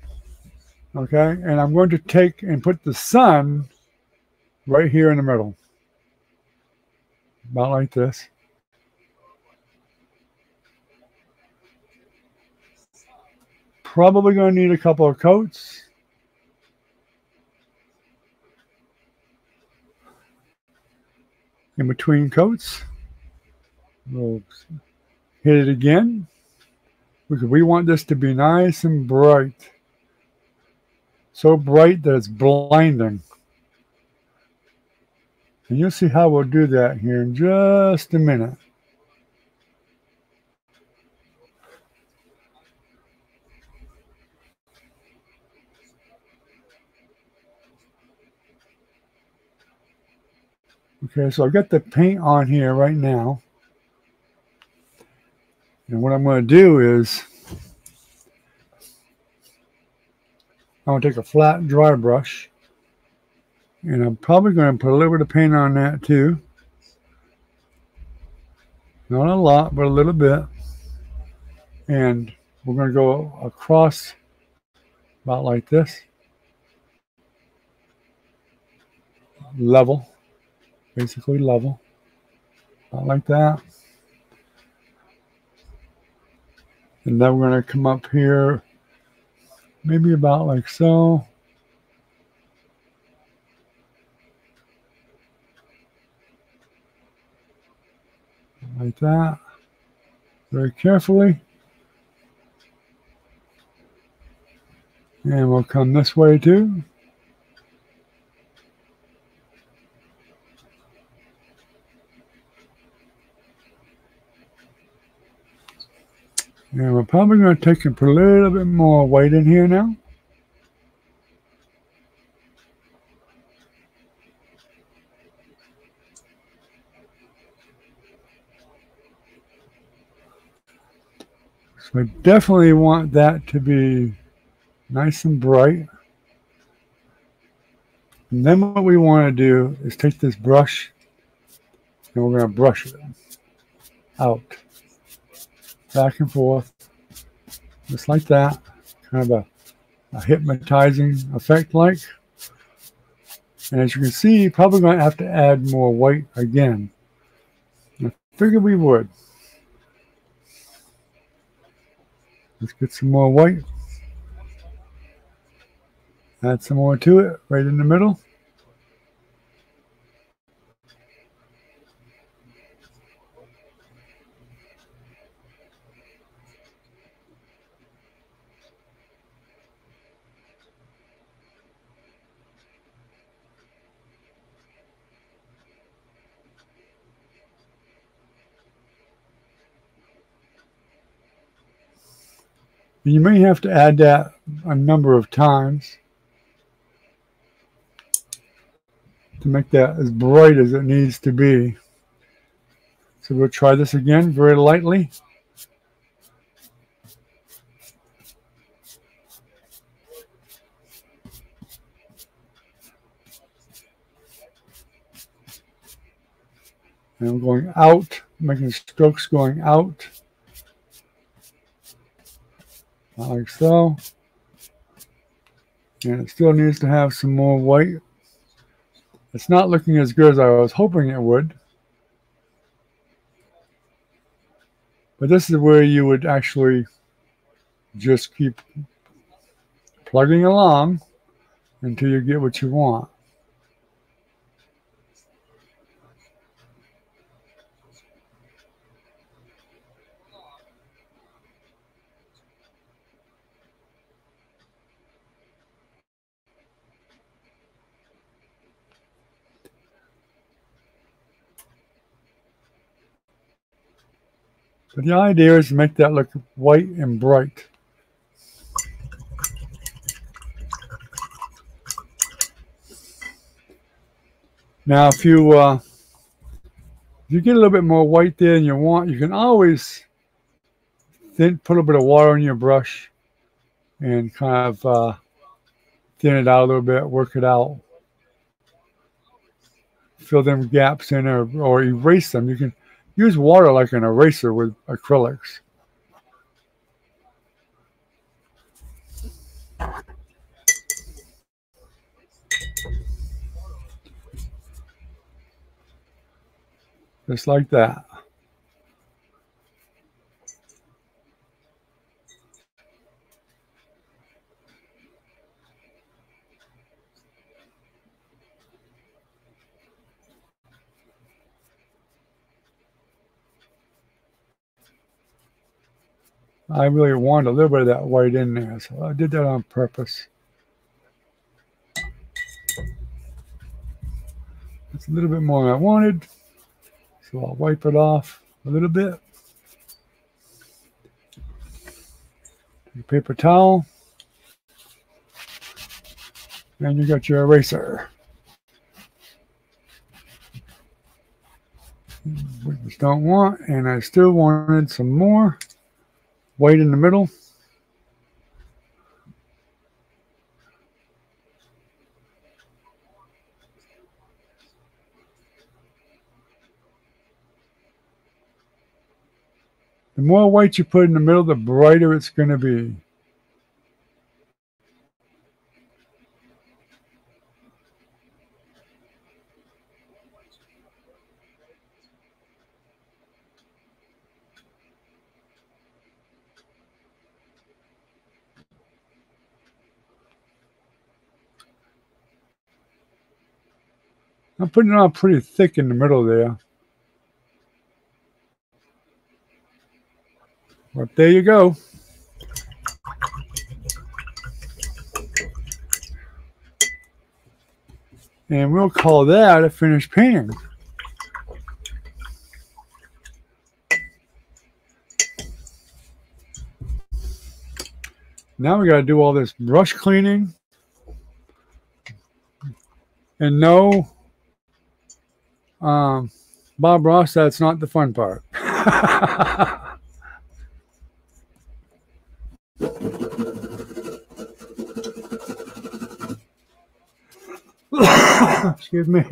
[SPEAKER 1] Okay, and I'm going to take and put the sun right here in the middle. About like this. Probably going to need a couple of coats. In between coats. We'll hit it again because we want this to be nice and bright. So bright that it's blinding. And you'll see how we'll do that here in just a minute. Okay, so I've got the paint on here right now. And what I'm going to do is I'm going to take a flat dry brush and I'm probably going to put a little bit of paint on that too. Not a lot, but a little bit. And we're going to go across about like this. Level basically level. About like that. And then we're going to come up here, maybe about like so. Like that. Very carefully. And we'll come this way too. And we're probably going to take a little bit more white in here now. So I definitely want that to be nice and bright. And then what we want to do is take this brush and we're going to brush it out back and forth, just like that. Kind of a, a hypnotizing effect like. And as you can see, probably going to have to add more white again. I figured we would. Let's get some more white. Add some more to it right in the middle. You may have to add that a number of times to make that as bright as it needs to be. So we'll try this again very lightly. And I'm going out, making strokes going out like so. And it still needs to have some more white. It's not looking as good as I was hoping it would. But this is where you would actually just keep plugging along until you get what you want. But the idea is to make that look white and bright. Now, if you uh, if you get a little bit more white there than you want, you can always then put a little bit of water on your brush and kind of uh, thin it out a little bit, work it out, fill them gaps in or, or erase them. You can Use water like an eraser with acrylics. Just like that. I really wanted a little bit of that white in there, so I did that on purpose. It's a little bit more than I wanted, so I'll wipe it off a little bit. Your paper towel. And you got your eraser. We just don't want, and I still wanted some more white in the middle. The more white you put in the middle, the brighter it's going to be. I'm putting it on pretty thick in the middle there. But there you go. And we'll call that a finished painting. Now we got to do all this brush cleaning. And no, um, Bob Ross, that's not the fun part. Excuse me.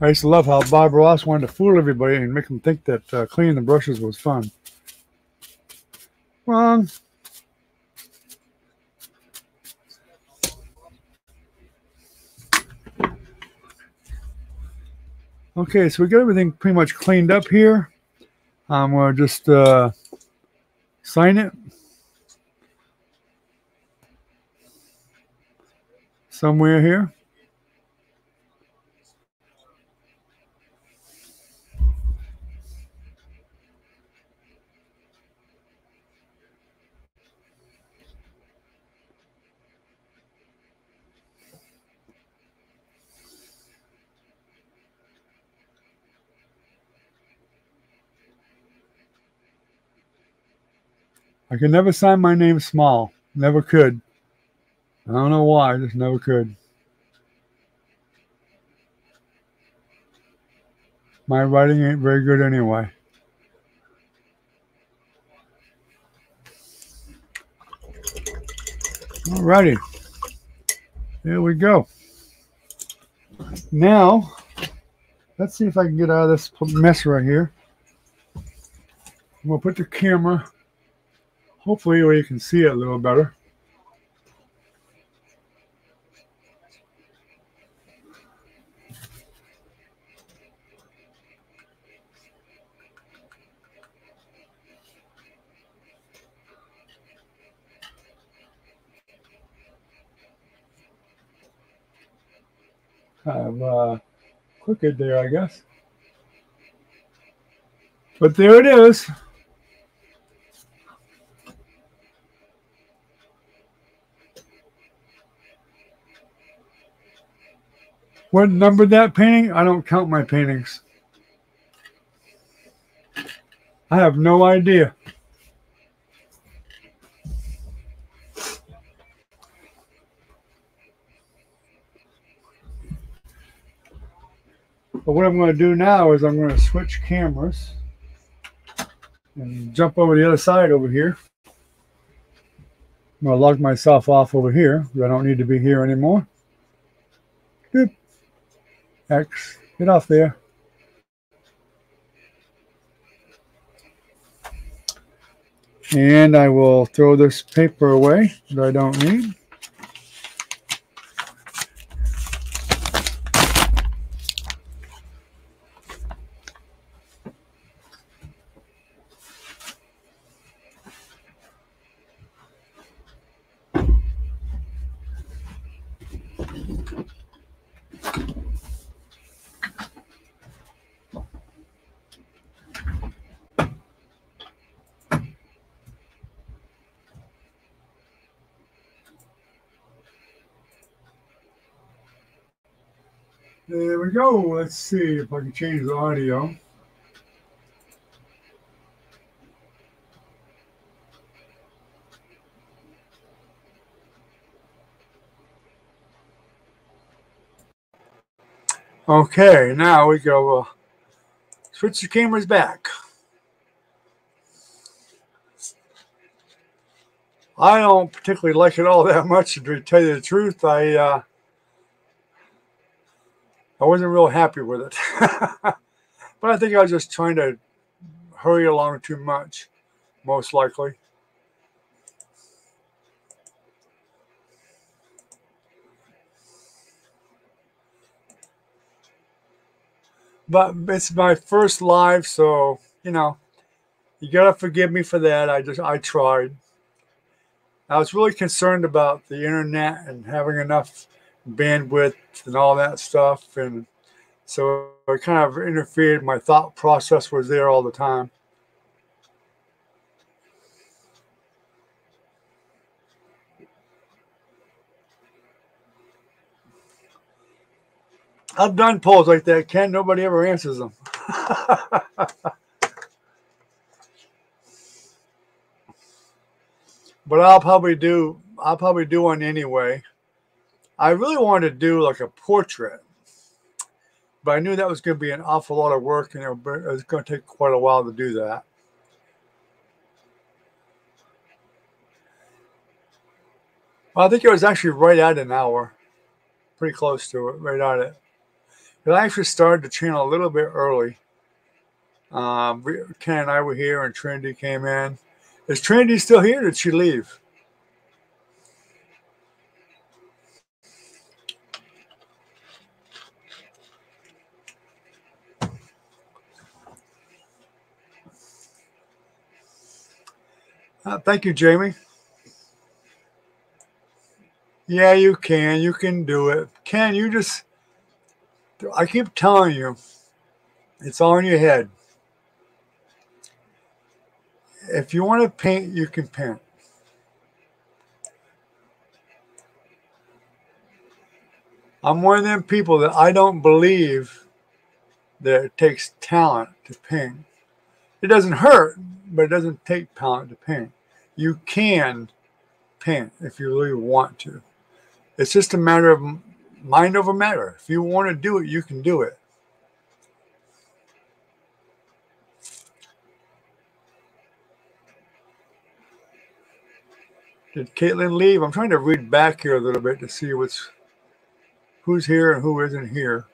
[SPEAKER 1] I used to love how Bob Ross wanted to fool everybody and make them think that uh, cleaning the brushes was fun. Wrong. Okay, so we got everything pretty much cleaned up here. I'm going to just uh, sign it. Somewhere here. I could never sign my name small. Never could. I don't know why. I just never could. My writing ain't very good anyway. Alrighty. Here we go. Now, let's see if I can get out of this mess right here. I'm going to put the camera hopefully where you can see it a little better. Kind of uh, crooked there, I guess. But there it is. What number that painting? I don't count my paintings. I have no idea. But what I'm going to do now is I'm going to switch cameras and jump over the other side over here. I'm going to log myself off over here. I don't need to be here anymore. X, get off there. And I will throw this paper away that I don't need. Let's see if I can change the audio. Okay, now we go uh, switch the cameras back. I don't particularly like it all that much, to tell you the truth. I uh, I wasn't real happy with it. but I think I was just trying to hurry along too much, most likely. But it's my first live, so you know, you gotta forgive me for that. I just I tried. I was really concerned about the internet and having enough bandwidth and all that stuff. And so it kind of interfered. My thought process was there all the time. I've done polls like that, Ken. Nobody ever answers them. but I'll probably do I'll probably do one anyway. I really wanted to do like a portrait, but I knew that was going to be an awful lot of work and it was going to take quite a while to do that. Well, I think it was actually right at an hour, pretty close to it, right at it. But I actually started the channel a little bit early. Um, Ken and I were here, and Trinity came in. Is Trinity still here? Did she leave? Uh, thank you, Jamie. Yeah, you can. You can do it. Can you just? I keep telling you, it's all in your head. If you want to paint, you can paint. I'm one of them people that I don't believe that it takes talent to paint. It doesn't hurt, but it doesn't take talent to paint. You can paint if you really want to. It's just a matter of mind over matter. If you want to do it, you can do it. Did Caitlin leave? I'm trying to read back here a little bit to see what's who's here and who isn't here.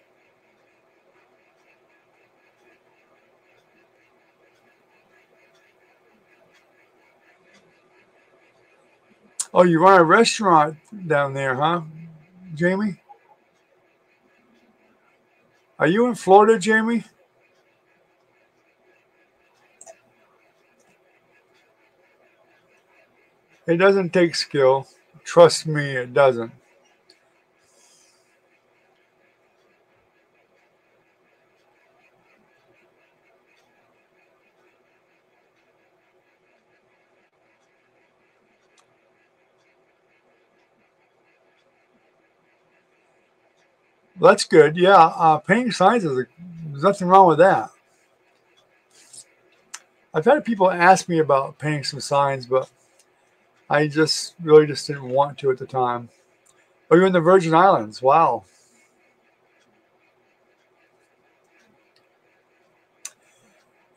[SPEAKER 1] Oh, you run a restaurant down there, huh, Jamie? Are you in Florida, Jamie? It doesn't take skill. Trust me, it doesn't. That's good. Yeah, uh, painting signs is a, there's nothing wrong with that. I've had people ask me about painting some signs, but I just really just didn't want to at the time. Oh, you're in the Virgin Islands. Wow.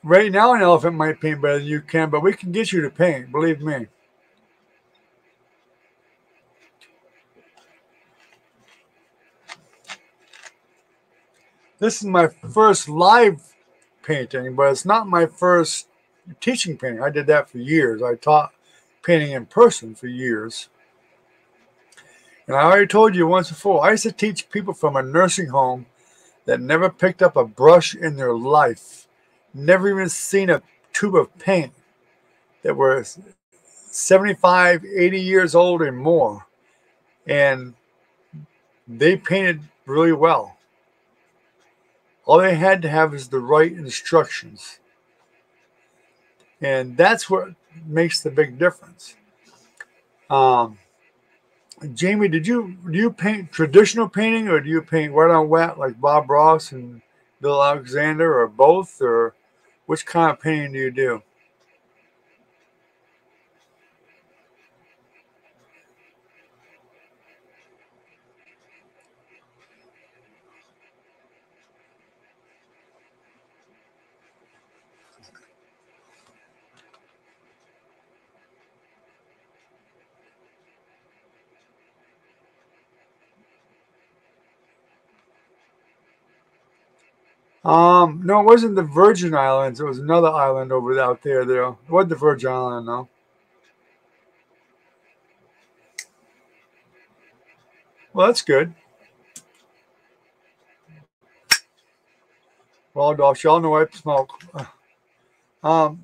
[SPEAKER 1] Right now, an elephant might paint better than you can, but we can get you to paint, believe me. This is my first live painting, but it's not my first teaching painting. I did that for years. I taught painting in person for years. And I already told you once before, I used to teach people from a nursing home that never picked up a brush in their life, never even seen a tube of paint, that were 75, 80 years old and more. And they painted really well. All they had to have is the right instructions. And that's what makes the big difference. Um, Jamie, did you do you paint traditional painting or do you paint wet on wet like Bob Ross and Bill Alexander or both or which kind of painting do you do? Um, no, it wasn't the Virgin Islands. It was another island over out there. There, wasn't the Virgin Island, no. Well, that's good. Waldorf, y'all know I smoke. Um,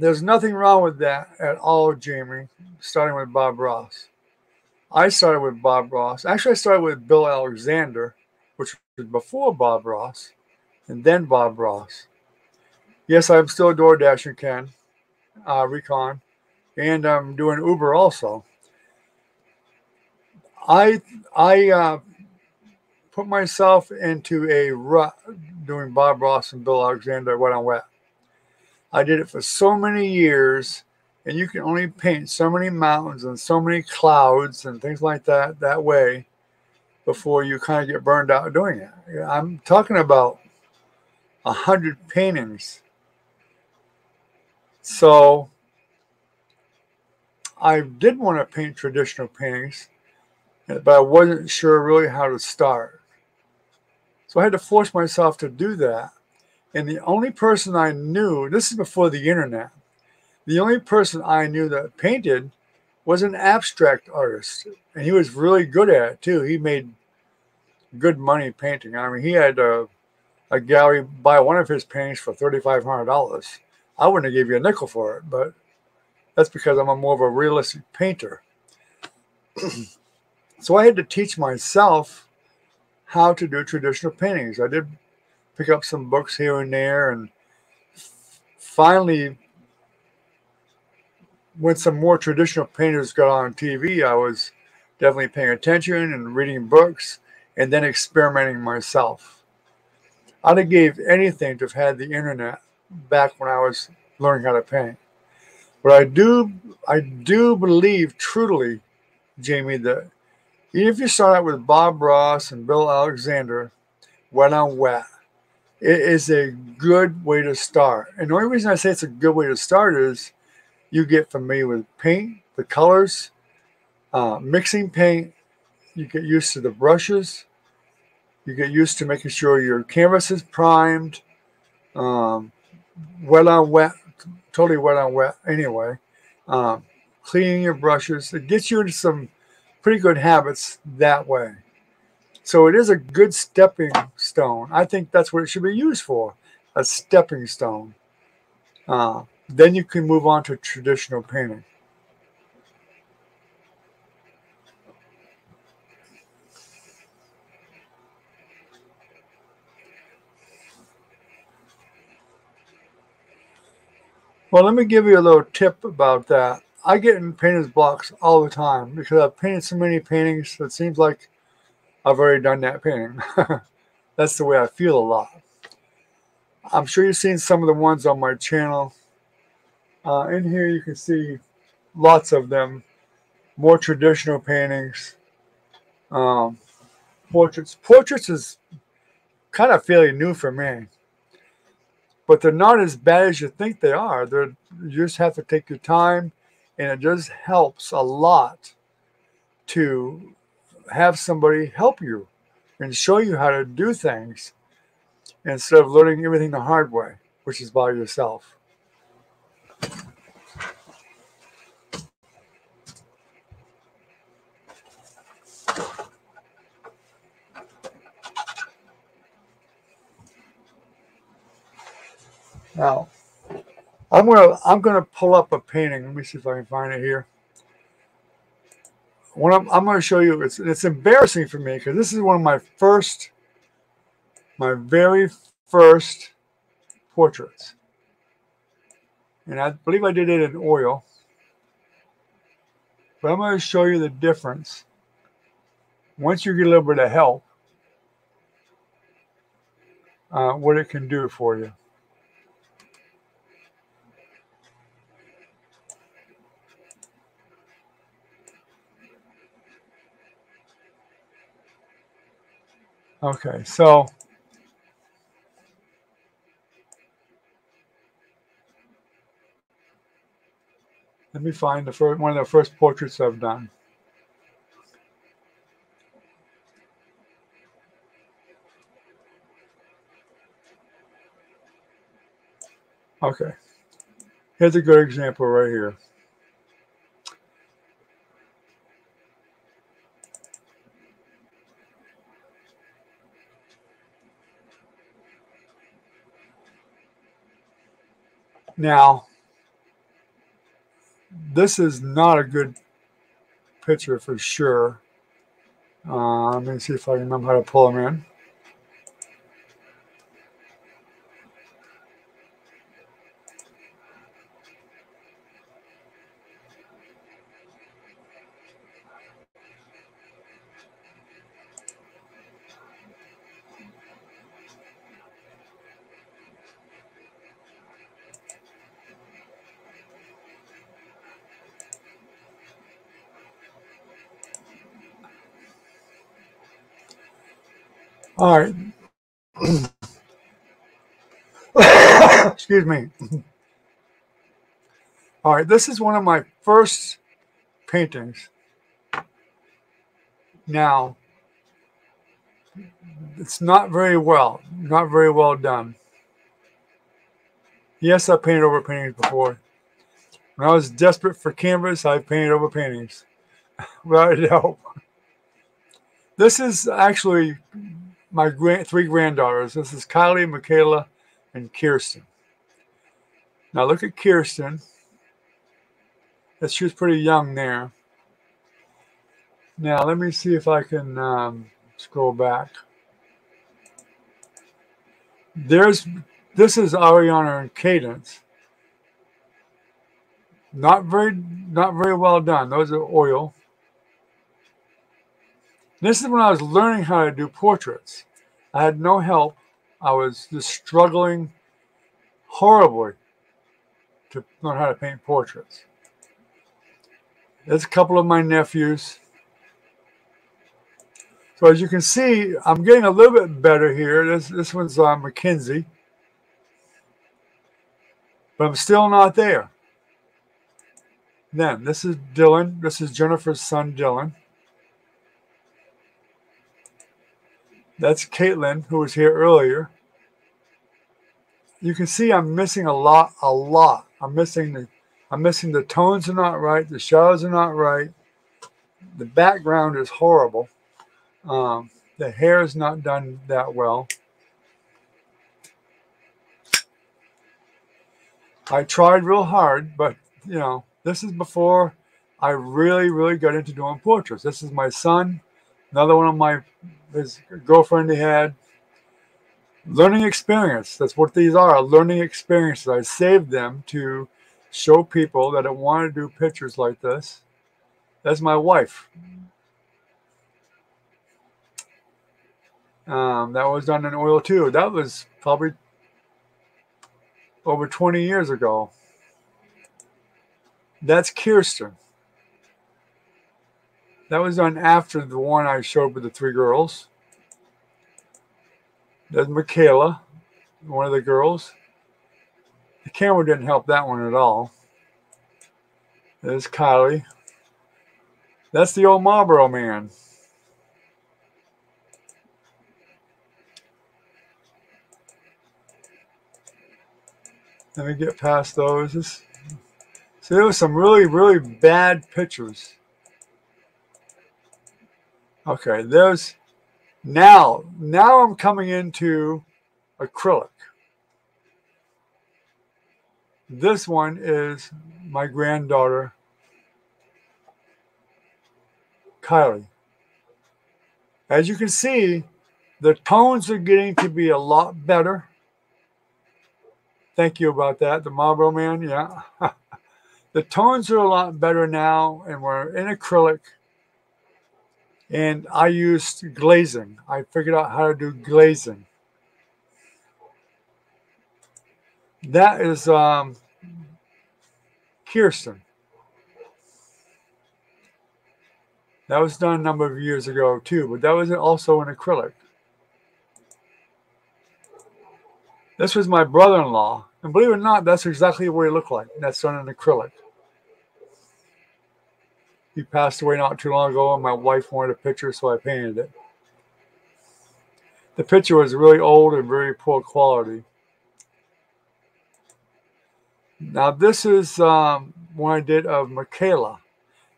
[SPEAKER 1] there's nothing wrong with that at all, Jamie. Starting with Bob Ross. I started with Bob Ross. Actually, I started with Bill Alexander before Bob Ross, and then Bob Ross. Yes, I'm still a DoorDasher, Ken, uh, Recon, and I'm doing Uber also. I I uh, put myself into a rut doing Bob Ross and Bill Alexander wet on wet. I did it for so many years, and you can only paint so many mountains and so many clouds and things like that that way before you kind of get burned out doing it. I'm talking about a hundred paintings. So I did want to paint traditional paintings, but I wasn't sure really how to start. So I had to force myself to do that. And the only person I knew, this is before the internet, the only person I knew that painted was an abstract artist. And he was really good at it too. He made good money painting. I mean, he had a, a gallery buy one of his paintings for $3,500. I wouldn't have gave you a nickel for it, but that's because I'm a more of a realistic painter. so I had to teach myself how to do traditional paintings. I did pick up some books here and there, and finally, when some more traditional painters got on TV, I was definitely paying attention and reading books and then experimenting myself. I'd have gave anything to have had the internet back when I was learning how to paint. But I do I do believe truly, Jamie, that even if you start out with Bob Ross and Bill Alexander, wet on wet, it is a good way to start. And the only reason I say it's a good way to start is you get familiar with paint, the colors, uh, mixing paint, you get used to the brushes, you get used to making sure your canvas is primed, um, wet on wet, totally wet on wet anyway. Um, cleaning your brushes. It gets you into some pretty good habits that way. So it is a good stepping stone. I think that's what it should be used for, a stepping stone. Uh, then you can move on to traditional painting. Well, let me give you a little tip about that. I get in painter's blocks all the time because I've painted so many paintings that seems like I've already done that painting. That's the way I feel a lot. I'm sure you've seen some of the ones on my channel. Uh, in here, you can see lots of them, more traditional paintings, um, portraits. Portraits is kind of fairly new for me but they're not as bad as you think they are. They're, you just have to take your time, and it just helps a lot to have somebody help you and show you how to do things instead of learning everything the hard way, which is by yourself. Now, I'm gonna I'm gonna pull up a painting. Let me see if I can find it here. What I'm, I'm going to show you, it's it's embarrassing for me because this is one of my first, my very first portraits, and I believe I did it in oil. But I'm going to show you the difference. Once you get a little bit of help, uh, what it can do for you. Okay, so let me find the first one of the first portraits I've done. Okay, here's a good example right here. Now, this is not a good picture for sure. Uh, let me see if I remember how to pull them in. All right. Excuse me. All right, this is one of my first paintings. Now, it's not very well, not very well done. Yes, I painted over paintings before. When I was desperate for canvas, I painted over paintings without help. This is actually my grand, three granddaughters. This is Kylie, Michaela, and Kirsten. Now look at Kirsten. She was pretty young there. Now let me see if I can um, scroll back. There's this is Ariana and Cadence. Not very not very well done. Those are oil. This is when I was learning how to do portraits. I had no help. I was just struggling horribly to learn how to paint portraits. There's a couple of my nephews. So as you can see, I'm getting a little bit better here. This this one's on uh, Mackenzie. But I'm still not there. Then this is Dylan. This is Jennifer's son Dylan. That's Caitlin, who was here earlier. You can see I'm missing a lot, a lot. I'm missing the I'm missing the tones are not right, the shadows are not right. The background is horrible. Um, the hair is not done that well. I tried real hard, but you know, this is before I really, really got into doing portraits. This is my son, another one of my his girlfriend he had. Learning experience. That's what these are. Learning experiences. I saved them to show people that I want to do pictures like this. That's my wife. Um, that was done in oil too. That was probably over 20 years ago. That's Kirsten. That was done after the one I showed with the three girls. There's Michaela, one of the girls. The camera didn't help that one at all. There's Kylie. That's the old Marlboro man. Let me get past those. So there was some really, really bad pictures. Okay, there's now, now I'm coming into acrylic. This one is my granddaughter, Kylie. As you can see, the tones are getting to be a lot better. Thank you about that. The Marlboro Man, yeah. The tones are a lot better now, and we're in acrylic. And I used glazing. I figured out how to do glazing. That is um, Kirsten. That was done a number of years ago too, but that was also an acrylic. This was my brother-in-law, and believe it or not, that's exactly what he looked like. That's done in acrylic. He passed away not too long ago, and my wife wanted a picture, so I painted it. The picture was really old and very poor quality. Now this is um, one I did of Michaela.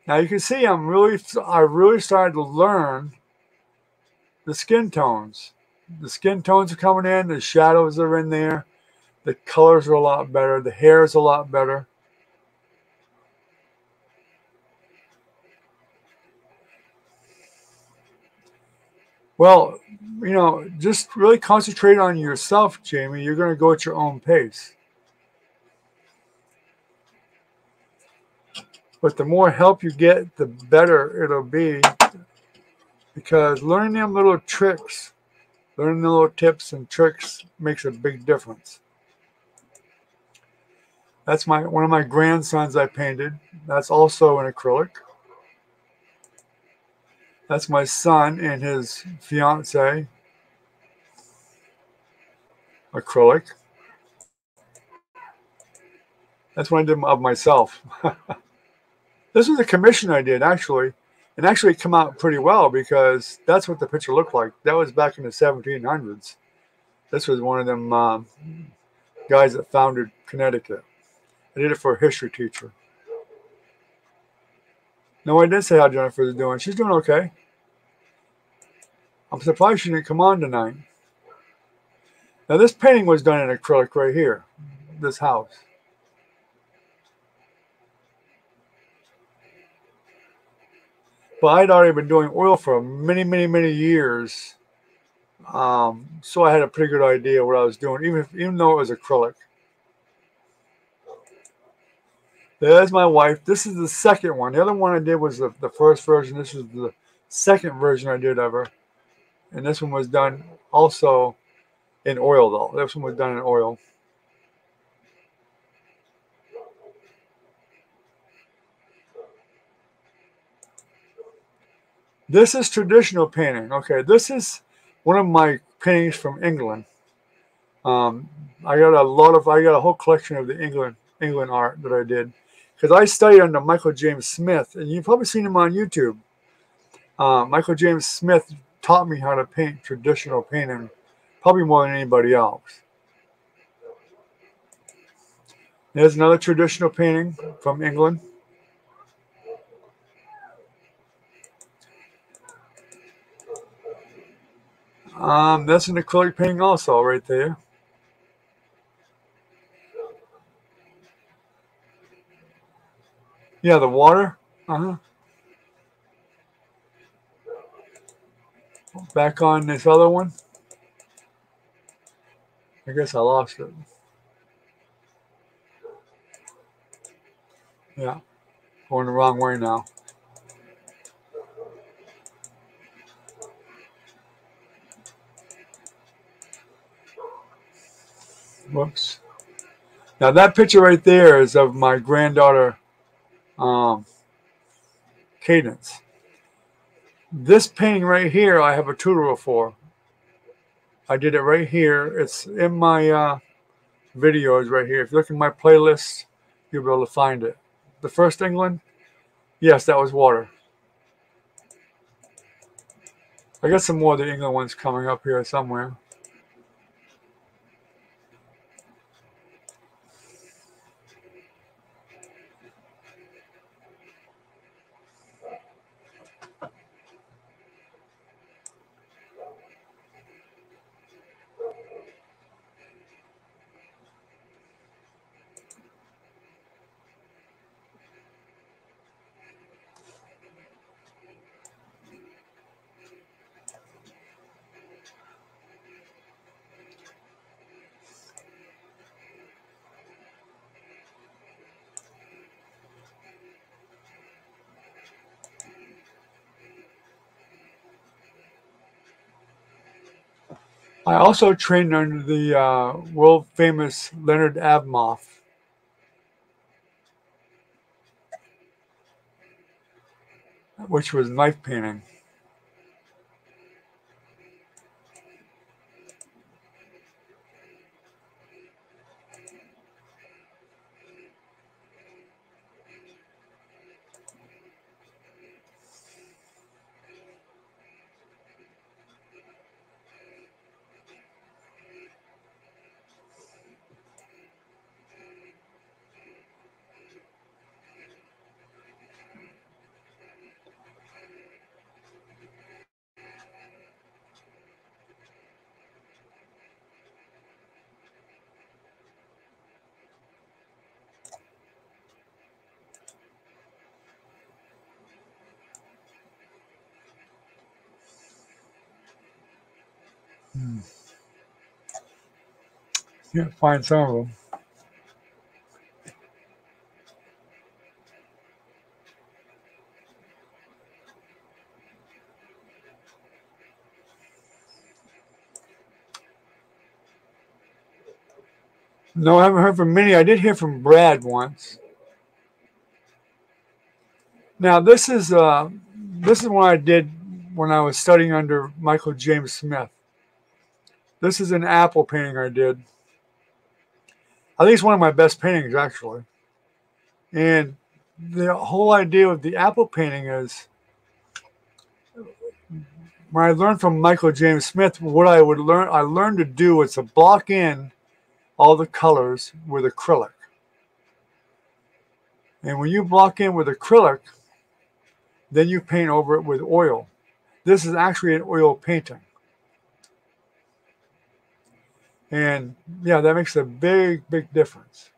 [SPEAKER 1] Now you can see I'm really, I really started to learn the skin tones. The skin tones are coming in, the shadows are in there, the colors are a lot better, the hair is a lot better. Well, you know, just really concentrate on yourself, Jamie. You're going to go at your own pace. But the more help you get, the better it'll be. Because learning them little tricks, learning the little tips and tricks makes a big difference. That's my one of my grandsons I painted. That's also an acrylic. That's my son and his fiance. Acrylic. That's what I did of myself. this was a commission I did actually, and actually come out pretty well because that's what the picture looked like. That was back in the 1700s. This was one of them um, guys that founded Connecticut. I did it for a history teacher. No, I did say how Jennifer's doing. She's doing okay. I'm surprised she didn't come on tonight. Now, this painting was done in acrylic right here, this house. But I'd already been doing oil for many, many, many years. Um, so I had a pretty good idea what I was doing, even if, even though it was acrylic. There's my wife. This is the second one. The other one I did was the, the first version. This is the second version I did ever. And this one was done also in oil, though. This one was done in oil. This is traditional painting. Okay, this is one of my paintings from England. Um, I got a lot of, I got a whole collection of the England England art that I did because I studied under Michael James Smith, and you've probably seen him on YouTube. Uh, Michael James Smith taught me how to paint traditional painting, probably more than anybody else. There's another traditional painting from England. Um, that's an acrylic painting also right there. Yeah, the water. Uh-huh. Back on this other one. I guess I lost it. Yeah, going the wrong way now. Whoops. Now that picture right there is of my granddaughter um, Cadence. This painting right here, I have a tutorial for. I did it right here. It's in my uh, videos right here. If you look in my playlist, you'll be able to find it. The first England, yes, that was water. I got some more of the England ones coming up here somewhere. Also trained under the uh, world famous Leonard Afremov. Which was knife painting. Can't find some of them. No, I haven't heard from many. I did hear from Brad once. Now this is uh, this is what I did when I was studying under Michael James Smith. This is an apple painting I did. I think it's one of my best paintings, actually. And the whole idea of the apple painting is when I learned from Michael James Smith, what I would learn, I learned to do was to block in all the colors with acrylic. And when you block in with acrylic, then you paint over it with oil. This is actually an oil painting. And yeah, that makes a big, big difference.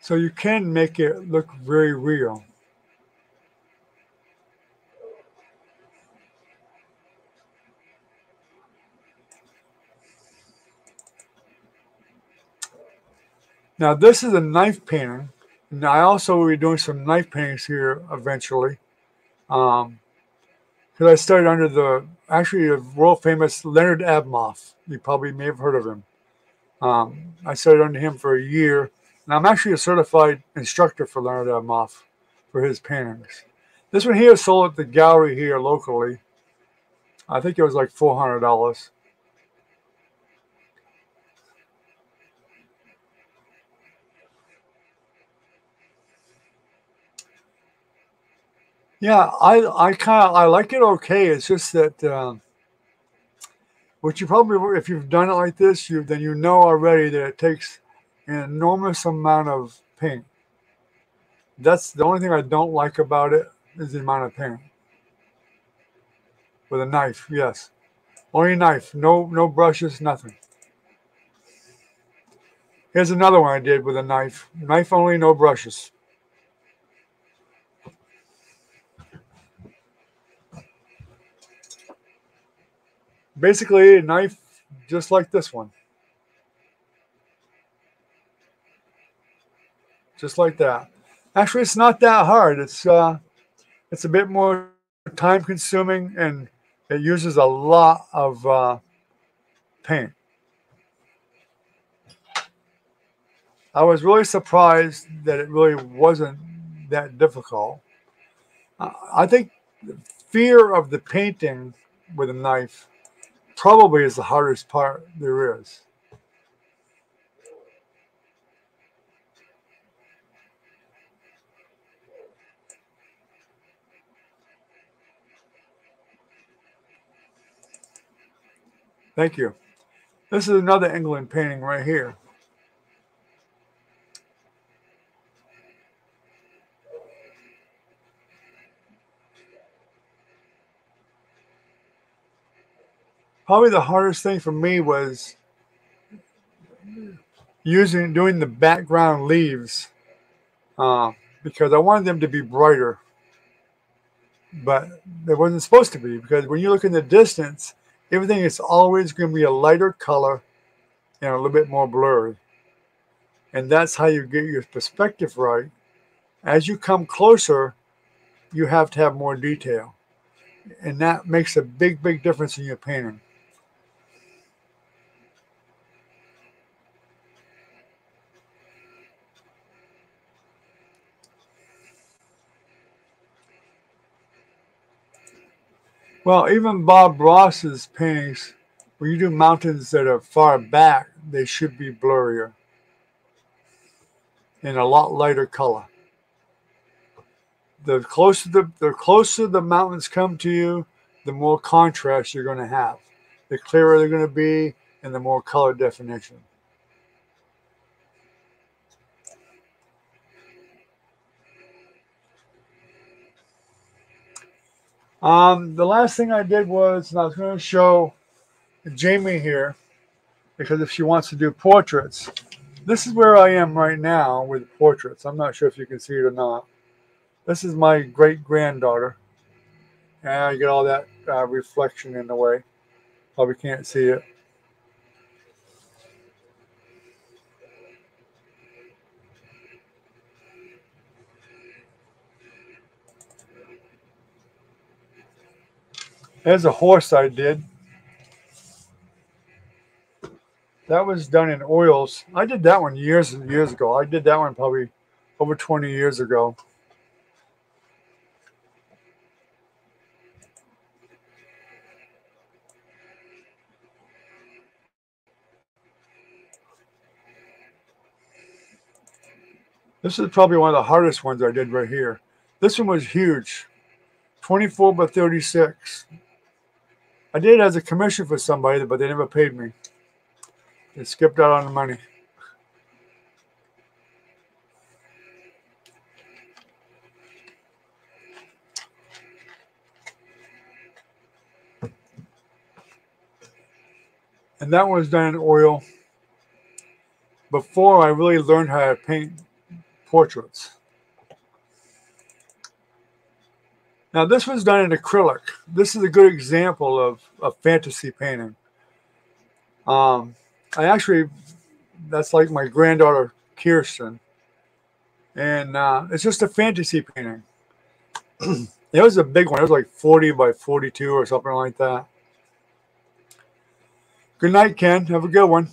[SPEAKER 1] So you can make it look very real. Now this is a knife painting. And I also will be doing some knife paintings here eventually. Um, because I started under the actually a world famous Leonard Afremov. You probably may have heard of him. Um, I studied under him for a year, and I'm actually a certified instructor for Leonard Afremov for his paintings. This one here sold at the gallery here locally. I think it was like four hundred dollars. Yeah, I I kind of I like it okay. It's just that um, what you probably if you've done it like this, you then you know already that it takes an enormous amount of paint. That's the only thing I don't like about it is the amount of paint. With a knife, yes, only knife, no no brushes, nothing. Here's another one I did with a knife, knife only, no brushes. Basically a knife just like this one. Just like that. Actually, it's not that hard. It's uh, it's a bit more time consuming and it uses a lot of uh, paint. I was really surprised that it really wasn't that difficult. Uh, I think the fear of the painting with a knife probably is the hardest part there is. Thank you. This is another England painting right here. Probably the hardest thing for me was using doing the background leaves uh, because I wanted them to be brighter, but it wasn't supposed to be because when you look in the distance, everything is always going to be a lighter color and a little bit more blurry. And that's how you get your perspective right. As you come closer, you have to have more detail. and that makes a big, big difference in your painting. Well, even Bob Ross's paintings, when you do mountains that are far back, they should be blurrier in a lot lighter color. The closer the, the closer the mountains come to you, the more contrast you're going to have. The clearer they're going to be, and the more color definition. Um, the last thing I did was I was going to show Jamie here because if she wants to do portraits, this is where I am right now with portraits. I'm not sure if you can see it or not. This is my great granddaughter. And I get all that uh, reflection in the way. Probably can't see it. There's a horse I did. That was done in oils. I did that one years and years ago. I did that one probably over 20 years ago. This is probably one of the hardest ones I did right here. This one was huge, 24 by 36. I did as a commission for somebody, but they never paid me. They skipped out on the money. And that was done in oil before I really learned how to paint portraits. Now this was done in acrylic. This is a good example of a fantasy painting. Um, I actually, that's like my granddaughter Kirsten, and uh, it's just a fantasy painting. it was a big one. It was like 40 by 42 or something like that. Good night, Ken. Have a good one.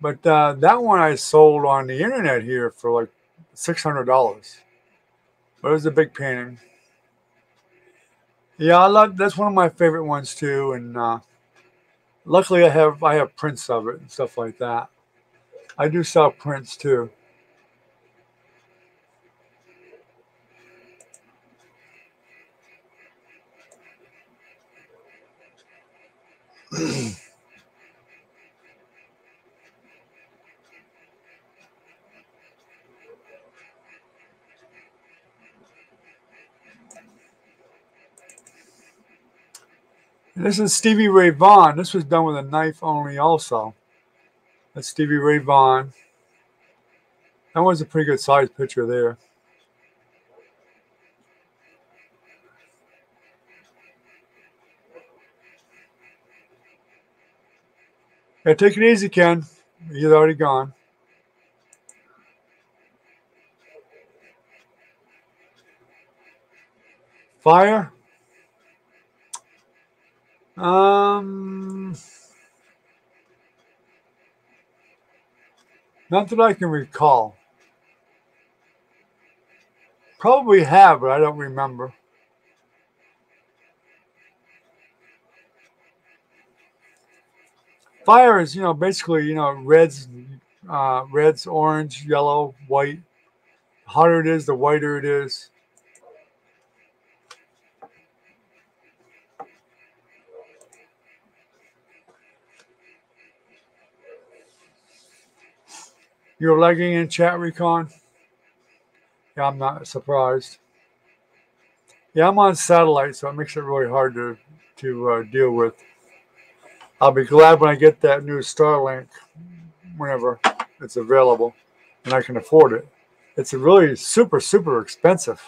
[SPEAKER 1] But uh, that one I sold on the internet here for like $600. But it was a big painting. Yeah, I love that's one of my favorite ones too. And uh, luckily, I have I have prints of it and stuff like that. I do sell prints too. This is Stevie Ray Vaughan. This was done with a knife only also. That's Stevie Ray Vaughan. That was a pretty good size picture there. Yeah, take it easy, Ken. He's already gone. Fire. Um, not that I can recall. Probably have, but I don't remember. Fire is, you know, basically, you know, reds, uh, reds, orange, yellow, white. The hotter it is, the whiter it is. You're lagging in chat, Recon? Yeah, I'm not surprised. Yeah, I'm on satellite, so it makes it really hard to to uh, deal with. I'll be glad when I get that new Starlink, whenever it's available, and I can afford it. It's really super, super expensive,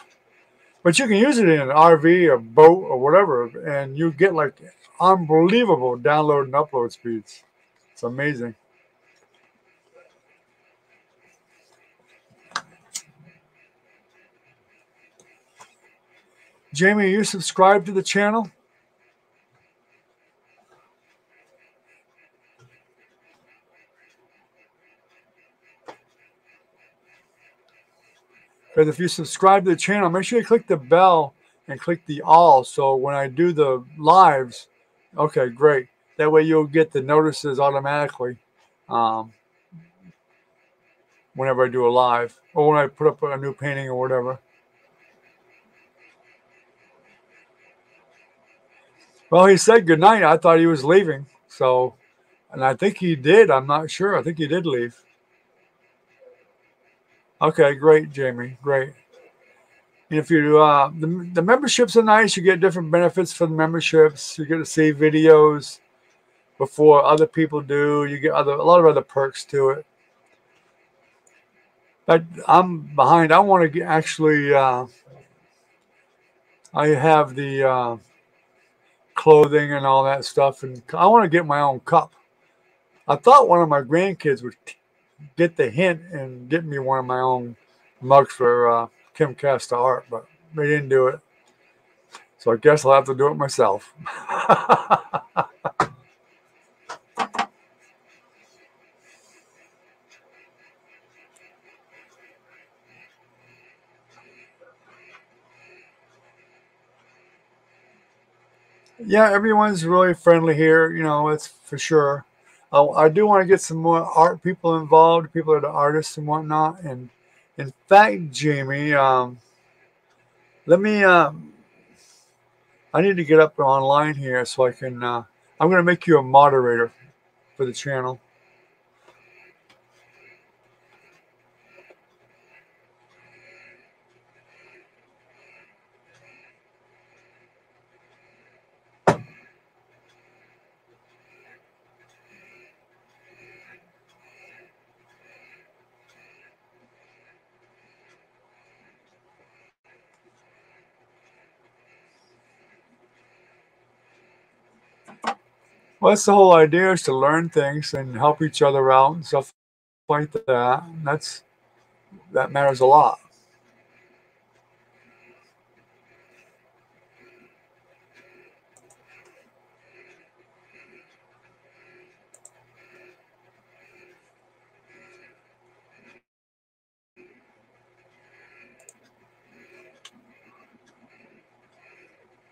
[SPEAKER 1] but you can use it in an RV, a boat, or whatever, and you get like unbelievable download and upload speeds. It's amazing. Jamie, are you subscribed to the channel? Because if you subscribe to the channel, make sure you click the bell and click the all. So when I do the lives, okay, great. That way you'll get the notices automatically um, whenever I do a live or when I put up a new painting or whatever. Well, he said goodnight. I thought he was leaving. So, and I think he did. I'm not sure. I think he did leave. Okay, great, Jamie. Great. If you uh, the, the memberships are nice, you get different benefits for the memberships. You get to see videos before other people do. You get other a lot of other perks to it. But I'm behind. I want to actually. Uh, I have the uh, clothing and all that stuff, and I want to get my own cup. I thought one of my grandkids would get the hint and get me one of my own mugs for uh, Kim Castor Art, but they didn't do it. So I guess I'll have to do it myself. yeah, everyone's really friendly here. You know, it's for sure. Uh, I do want to get some more art people involved, people that are artists and whatnot. And in fact, Jamie, um, let me. Um, I need to get up online here so I can. Uh, I'm going to make you a moderator for the channel. Well, that's the whole idea is to learn things and help each other out and stuff like that. That's that matters a lot.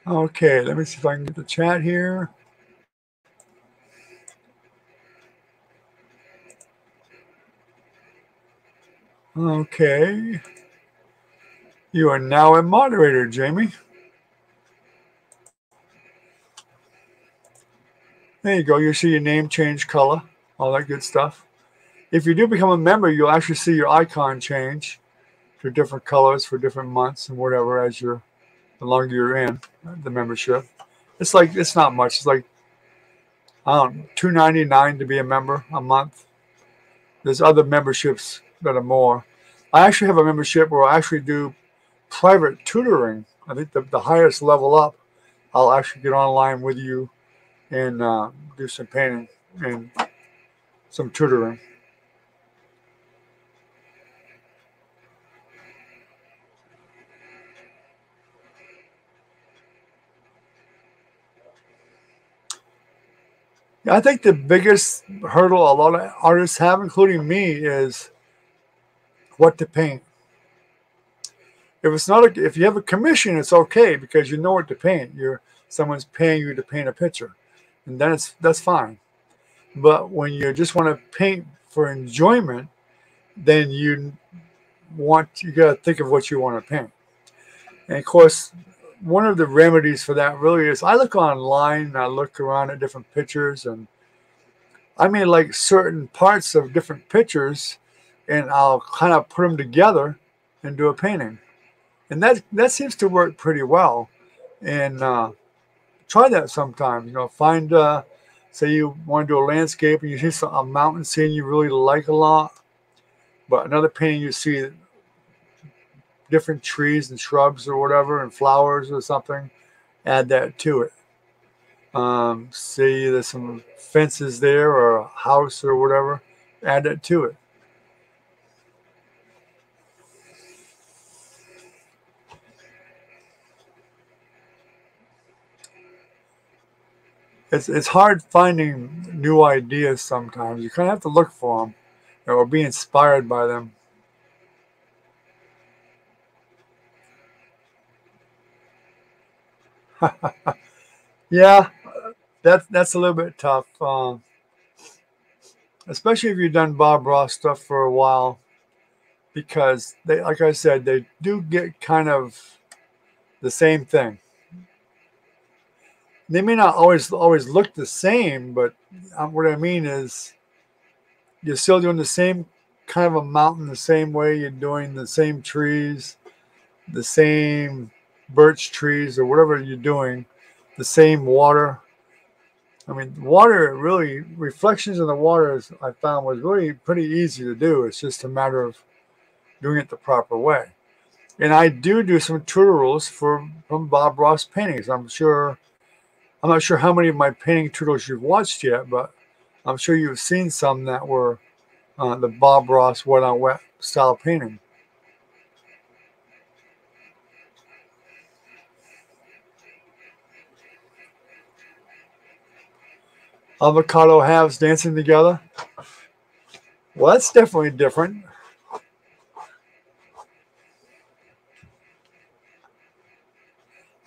[SPEAKER 1] Okay, let me see if I can get the chat here. Okay. You are now a moderator, Jamie. There you go. You see your name change color, all that good stuff. If you do become a member, you'll actually see your icon change to different colors for different months and whatever as you're the longer you're in the membership. It's like it's not much. It's like I don't two ninety nine to be a member a month. There's other memberships that are more. I actually have a membership where I actually do private tutoring. I think the, the highest level up, I'll actually get online with you and uh, do some painting and some tutoring. I think the biggest hurdle a lot of artists have, including me, is what to paint. If it's not a, if you have a commission, it's okay because you know what to paint. You're someone's paying you to paint a picture, and that's that's fine. But when you just want to paint for enjoyment, then you want you got to think of what you want to paint. And of course, one of the remedies for that really is I look online, I look around at different pictures, and I mean like certain parts of different pictures and I'll kind of put them together and do a painting. And that that seems to work pretty well. And uh, try that sometime. You know, find uh, say you want to do a landscape and you see some, a mountain scene you really like a lot, but another painting you see different trees and shrubs or whatever and flowers or something. Add that to it. Um, see there's some fences there or a house or whatever. Add that to it. It's it's hard finding new ideas sometimes. You kind of have to look for them or be inspired by them. yeah, that's that's a little bit tough, um, especially if you've done Bob Ross stuff for a while, because they, like I said, they do get kind of the same thing. They may not always always look the same, but um, what I mean is, you're still doing the same kind of a mountain the same way. You're doing the same trees, the same birch trees, or whatever you're doing, the same water. I mean, water really reflections in the water. I found was really pretty easy to do. It's just a matter of doing it the proper way. And I do do some tutorials for from Bob Ross paintings. I'm sure, I'm not sure how many of my painting tutorials you've watched yet, but I'm sure you've seen some that were uh, the Bob Ross wet on wet style painting. Avocado halves dancing together. Well, that's definitely different.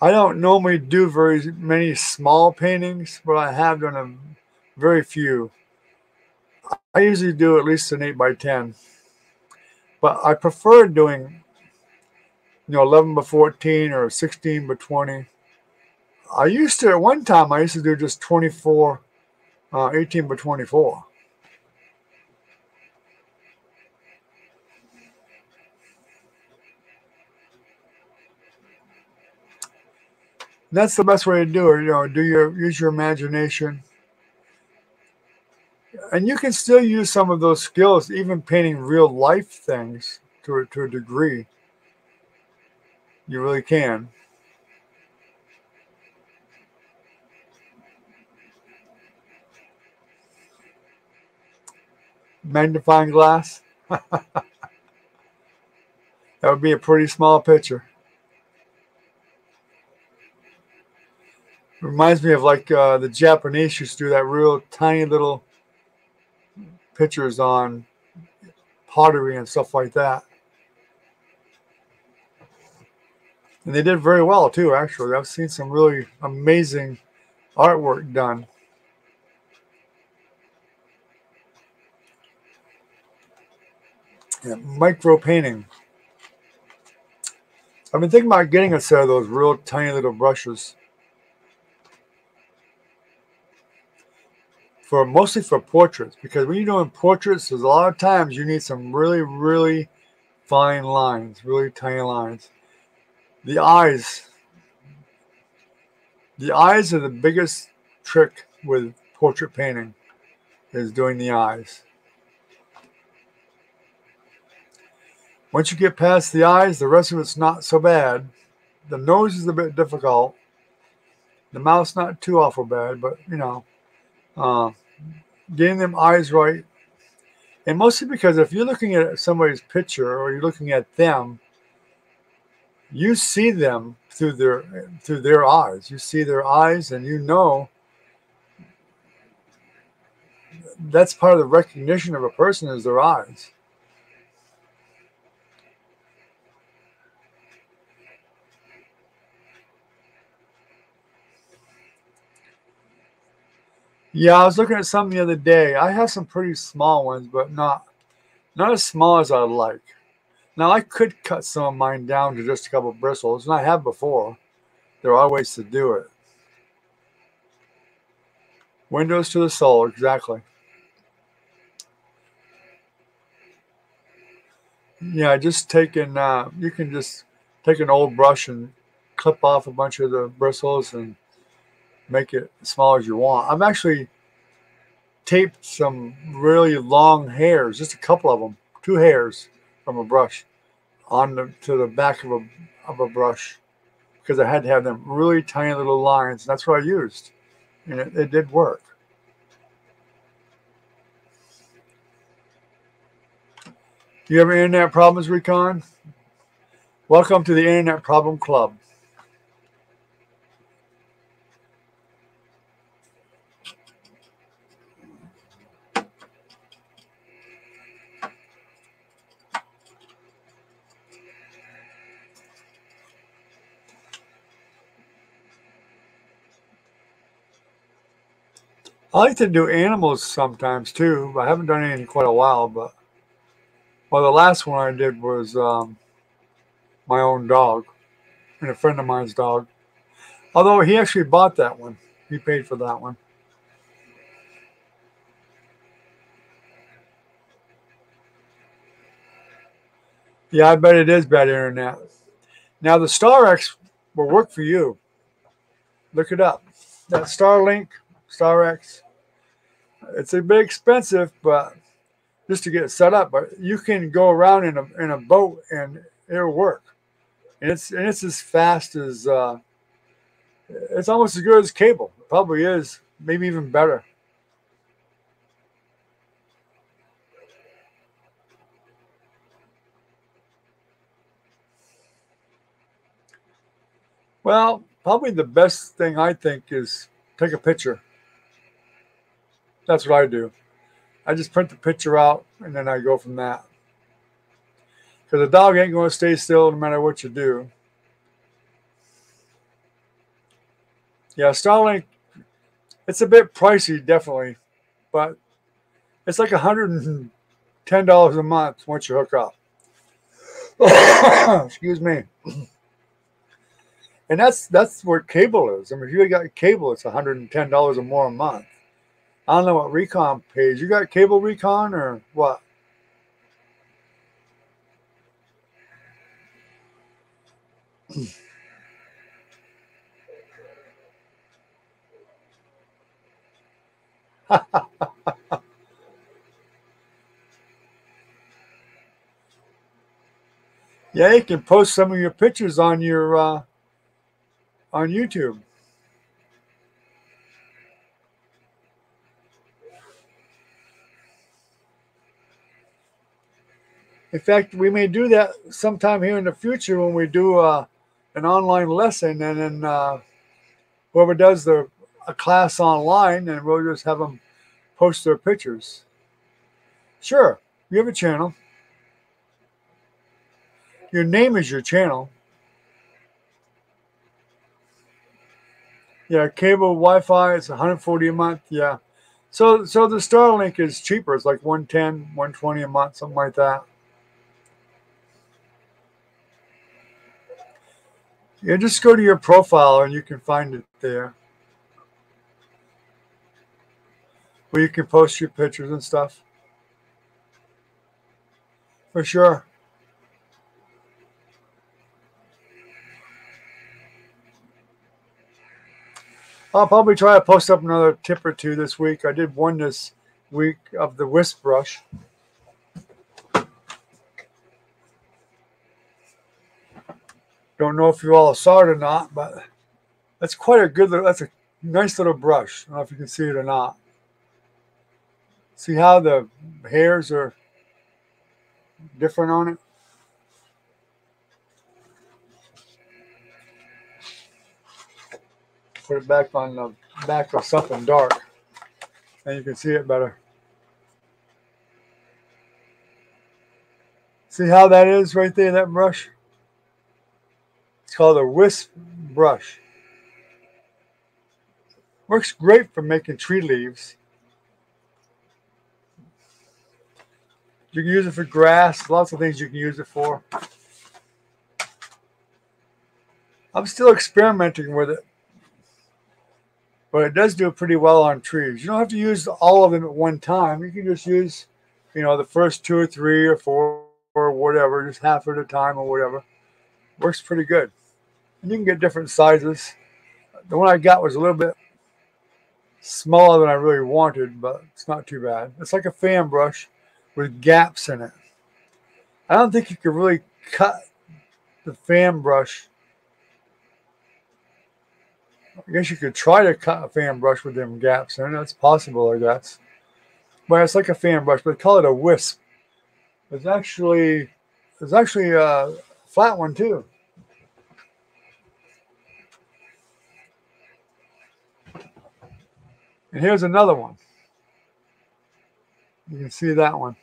[SPEAKER 1] I don't normally do very many small paintings, but I have done a very few. I usually do at least an 8 by 10 but I prefer doing you know 11 by 14 or 16 by 20 I used to at one time I used to do just 24 uh, 18 by 24 that's the best way to do it. You know, do your use your imagination, and you can still use some of those skills, even painting real life things to a, to a degree. You really can. Magnifying glass. that would be a pretty small picture. Reminds me of like uh, the Japanese used to do that real tiny little pictures on pottery and stuff like that. And they did very well too, actually. I've seen some really amazing artwork done. Yeah, micro painting. I've been thinking about getting a set of those real tiny little brushes. For mostly for portraits because when you're doing portraits, there's a lot of times you need some really, really fine lines, really tiny lines. The eyes, the eyes are the biggest trick with portrait painting is doing the eyes. Once you get past the eyes, the rest of it's not so bad. The nose is a bit difficult. The mouth's not too awful bad, but you know, uh, getting them eyes right. And mostly because if you're looking at somebody's picture or you're looking at them, you see them through their through their eyes. You see their eyes and you know that's part of the recognition of a person is their eyes. Yeah, I was looking at some the other day. I have some pretty small ones, but not not as small as I'd like. Now I could cut some of mine down to just a couple bristles, and I have before. There are ways to do it. Windows to the soul, exactly. Yeah, just taking. Uh, you can just take an old brush and clip off a bunch of the bristles and make it as small as you want. I've actually taped some really long hairs, just a couple of them, two hairs from a brush on the, to the back of a, of a brush because I had to have them really tiny little lines. And That's what I used. And it, it did work. Do you have any internet problems, Recon? Welcome to the Internet Problem Club. I like to do animals sometimes too. I haven't done any in quite a while, but well, the last one I did was um, my own dog and a friend of mine's dog. Although he actually bought that one, he paid for that one. Yeah, I bet it is bad internet. Now the StarX will work for you. Look it up. That Starlink, StarX. It's a bit expensive, but just to get set up. But you can go around in a in a boat and it'll work. And it's and it's as fast as uh, it's almost as good as cable. It probably is, maybe even better. Well, probably the best thing I think is take a picture. That's what I do. I just print the picture out and then I go from that. Because the dog ain't going to stay still no matter what you do. Yeah, Starlink, it's a bit pricey, definitely, but it's like $110 a month once you hook up. Excuse me. And that's that's where cable is. I mean, if you got cable, it's $110 or more a month. I don't know what Recon pays. You got cable Recon or what? yeah, you can post some of your pictures on your uh, on YouTube. In fact, we may do that sometime here in the future when we do uh, an online lesson, and then uh, whoever does the a class online, and we'll just have them post their pictures. Sure, you have a channel. Your name is your channel. Yeah, cable Wi-Fi is 140 a month. Yeah. So so the Starlink is cheaper. It's like 110, 120 a month, something like that. Yeah, just go to your profile and you can find it there. Where you can post your pictures and stuff. For sure. I'll probably try to post up another tip or two this week. I did one this week of the wisp brush. Don't know if you all saw it or not, but that's quite a good little, that's a nice little brush. I don't know if you can see it or not. See how the hairs are different on it? Put it back on the back of something dark and you can see it better. See how that is right there, that brush? It's called a wisp brush. Works great for making tree leaves. You can use it for grass, lots of things you can use it for. I'm still experimenting with it, but it does do pretty well on trees. You don't have to use all of them at one time. You can just use, you know, the first two or three or four or whatever, just half at a time or whatever. Works pretty good. And you can get different sizes. The one I got was a little bit smaller than I really wanted, but it's not too bad. It's like a fan brush with gaps in it. I don't think you can really cut the fan brush. I guess you could try to cut a fan brush with them gaps in it. That's possible, I guess. But it's like a fan brush, but call it a wisp. It's actually it's actually a flat one too. And here's another one. You can see that one.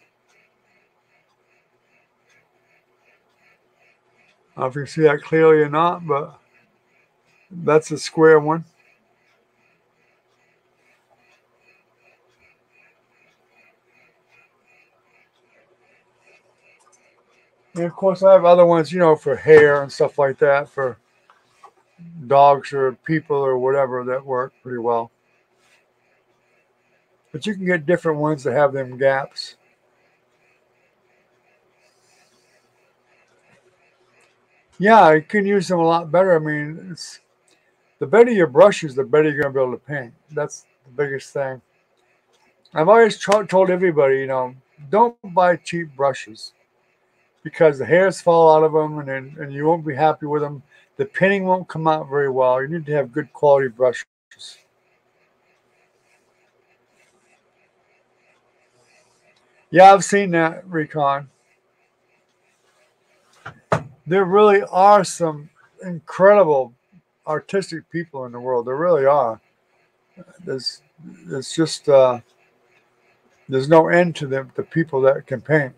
[SPEAKER 1] I don't know if you see that clearly or not, but that's a square one. And of course, I have other ones, you know, for hair and stuff like that, for dogs or people or whatever that work pretty well. But you can get different ones that have them gaps. Yeah, you can use them a lot better. I mean, it's the better your brushes, the better you're gonna be able to paint. That's the biggest thing. I've always told everybody, you know, don't buy cheap brushes because the hairs fall out of them and, then, and you won't be happy with them. The painting won't come out very well. You need to have good quality brushes. Yeah, I've seen that, Recon. There really are some incredible artistic people in the world. There really are. There's, it's just uh, there's no end to the, the people that can paint.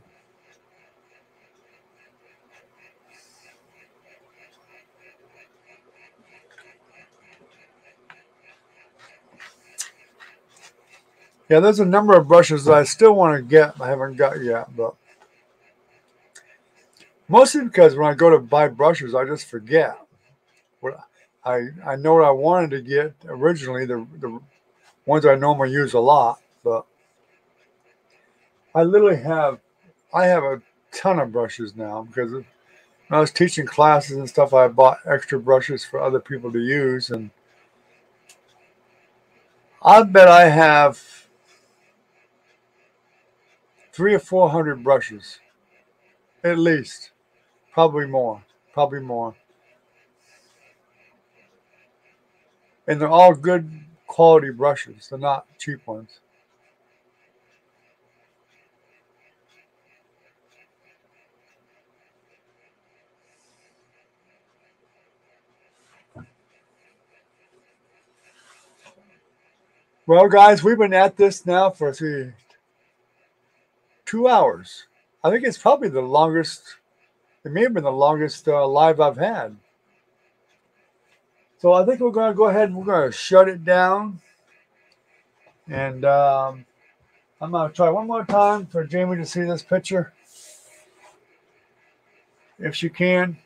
[SPEAKER 1] Yeah, there's a number of brushes that I still want to get, I haven't got yet, but mostly because when I go to buy brushes, I just forget. What I I know what I wanted to get originally, the the ones I normally use a lot, but I literally have I have a ton of brushes now because when I was teaching classes and stuff, I bought extra brushes for other people to use, and I bet I have three or four hundred brushes, at least, probably more, probably more, and they're all good quality brushes. They're not cheap ones. Well, guys, we've been at this now for see, two hours. I think it's probably the longest. It may have been the longest uh, live I've had. So I think we're going to go ahead and we're going to shut it down. And um, I'm going to try one more time for Jamie to see this picture. If she can.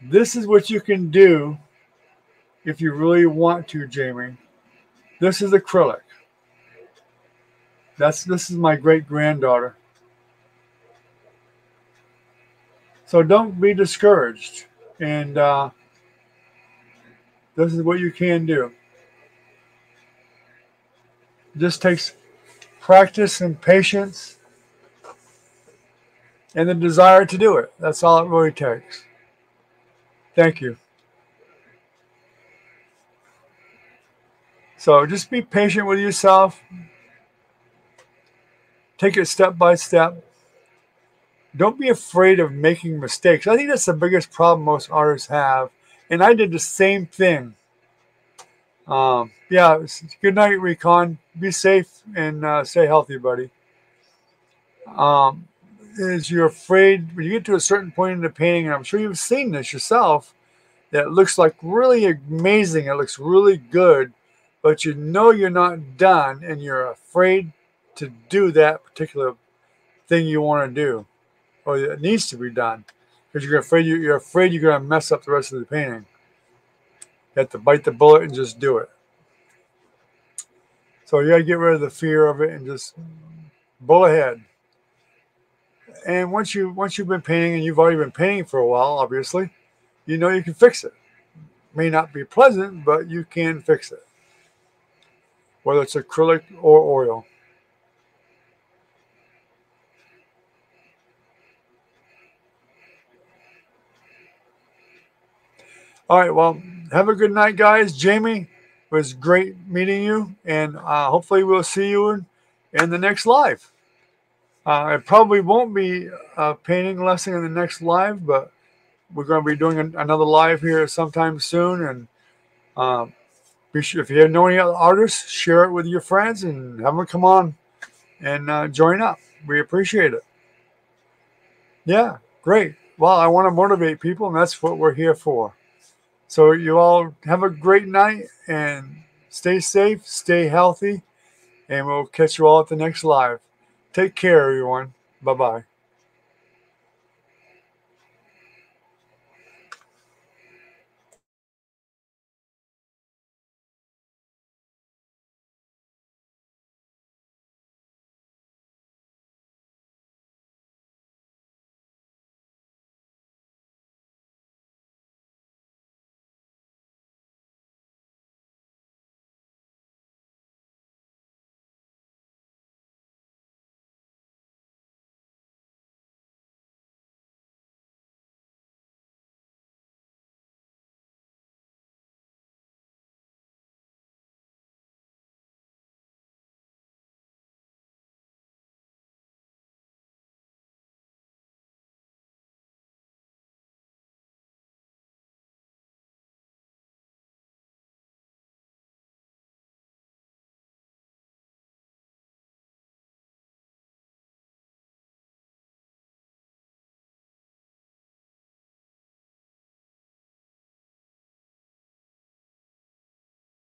[SPEAKER 1] This is what you can do if you really want to, Jamie. This is acrylic. That's this is my great granddaughter. So don't be discouraged. And uh, this is what you can do. Just takes practice and patience and the desire to do it. That's all it really takes. Thank you. So just be patient with yourself. Take it step by step. Don't be afraid of making mistakes. I think that's the biggest problem most artists have. And I did the same thing. Um, yeah, good night, Recon. Be safe and uh, stay healthy, buddy. Um, is you're afraid when you get to a certain point in the painting, and I'm sure you've seen this yourself, that looks like really amazing. It looks really good but you know you're not done and you're afraid to do that particular thing you want to do or it needs to be done because you're afraid you, you're afraid you're going to mess up the rest of the painting. You have to bite the bullet and just do it. So you got to get rid of the fear of it and just bull ahead. And once you once you've been painting and you've already been painting for a while, obviously, you know you can fix it. May not be pleasant, but you can fix it whether it's acrylic or oil. All right, well, have a good night, guys. Jamie, it was great meeting you, and uh, hopefully we'll see you in, in the next live. Uh, it probably won't be a painting lesson in the next live, but we're going to be doing an, another live here sometime soon, and um, be sure if you know any other artists, share it with your friends and have them come on and uh, join up. We appreciate it. Yeah, great. Well, I want to motivate people, and that's what we're here for. So you all have a great night and stay safe, stay healthy, and we'll catch you all at the next live. Take care, everyone. Bye bye.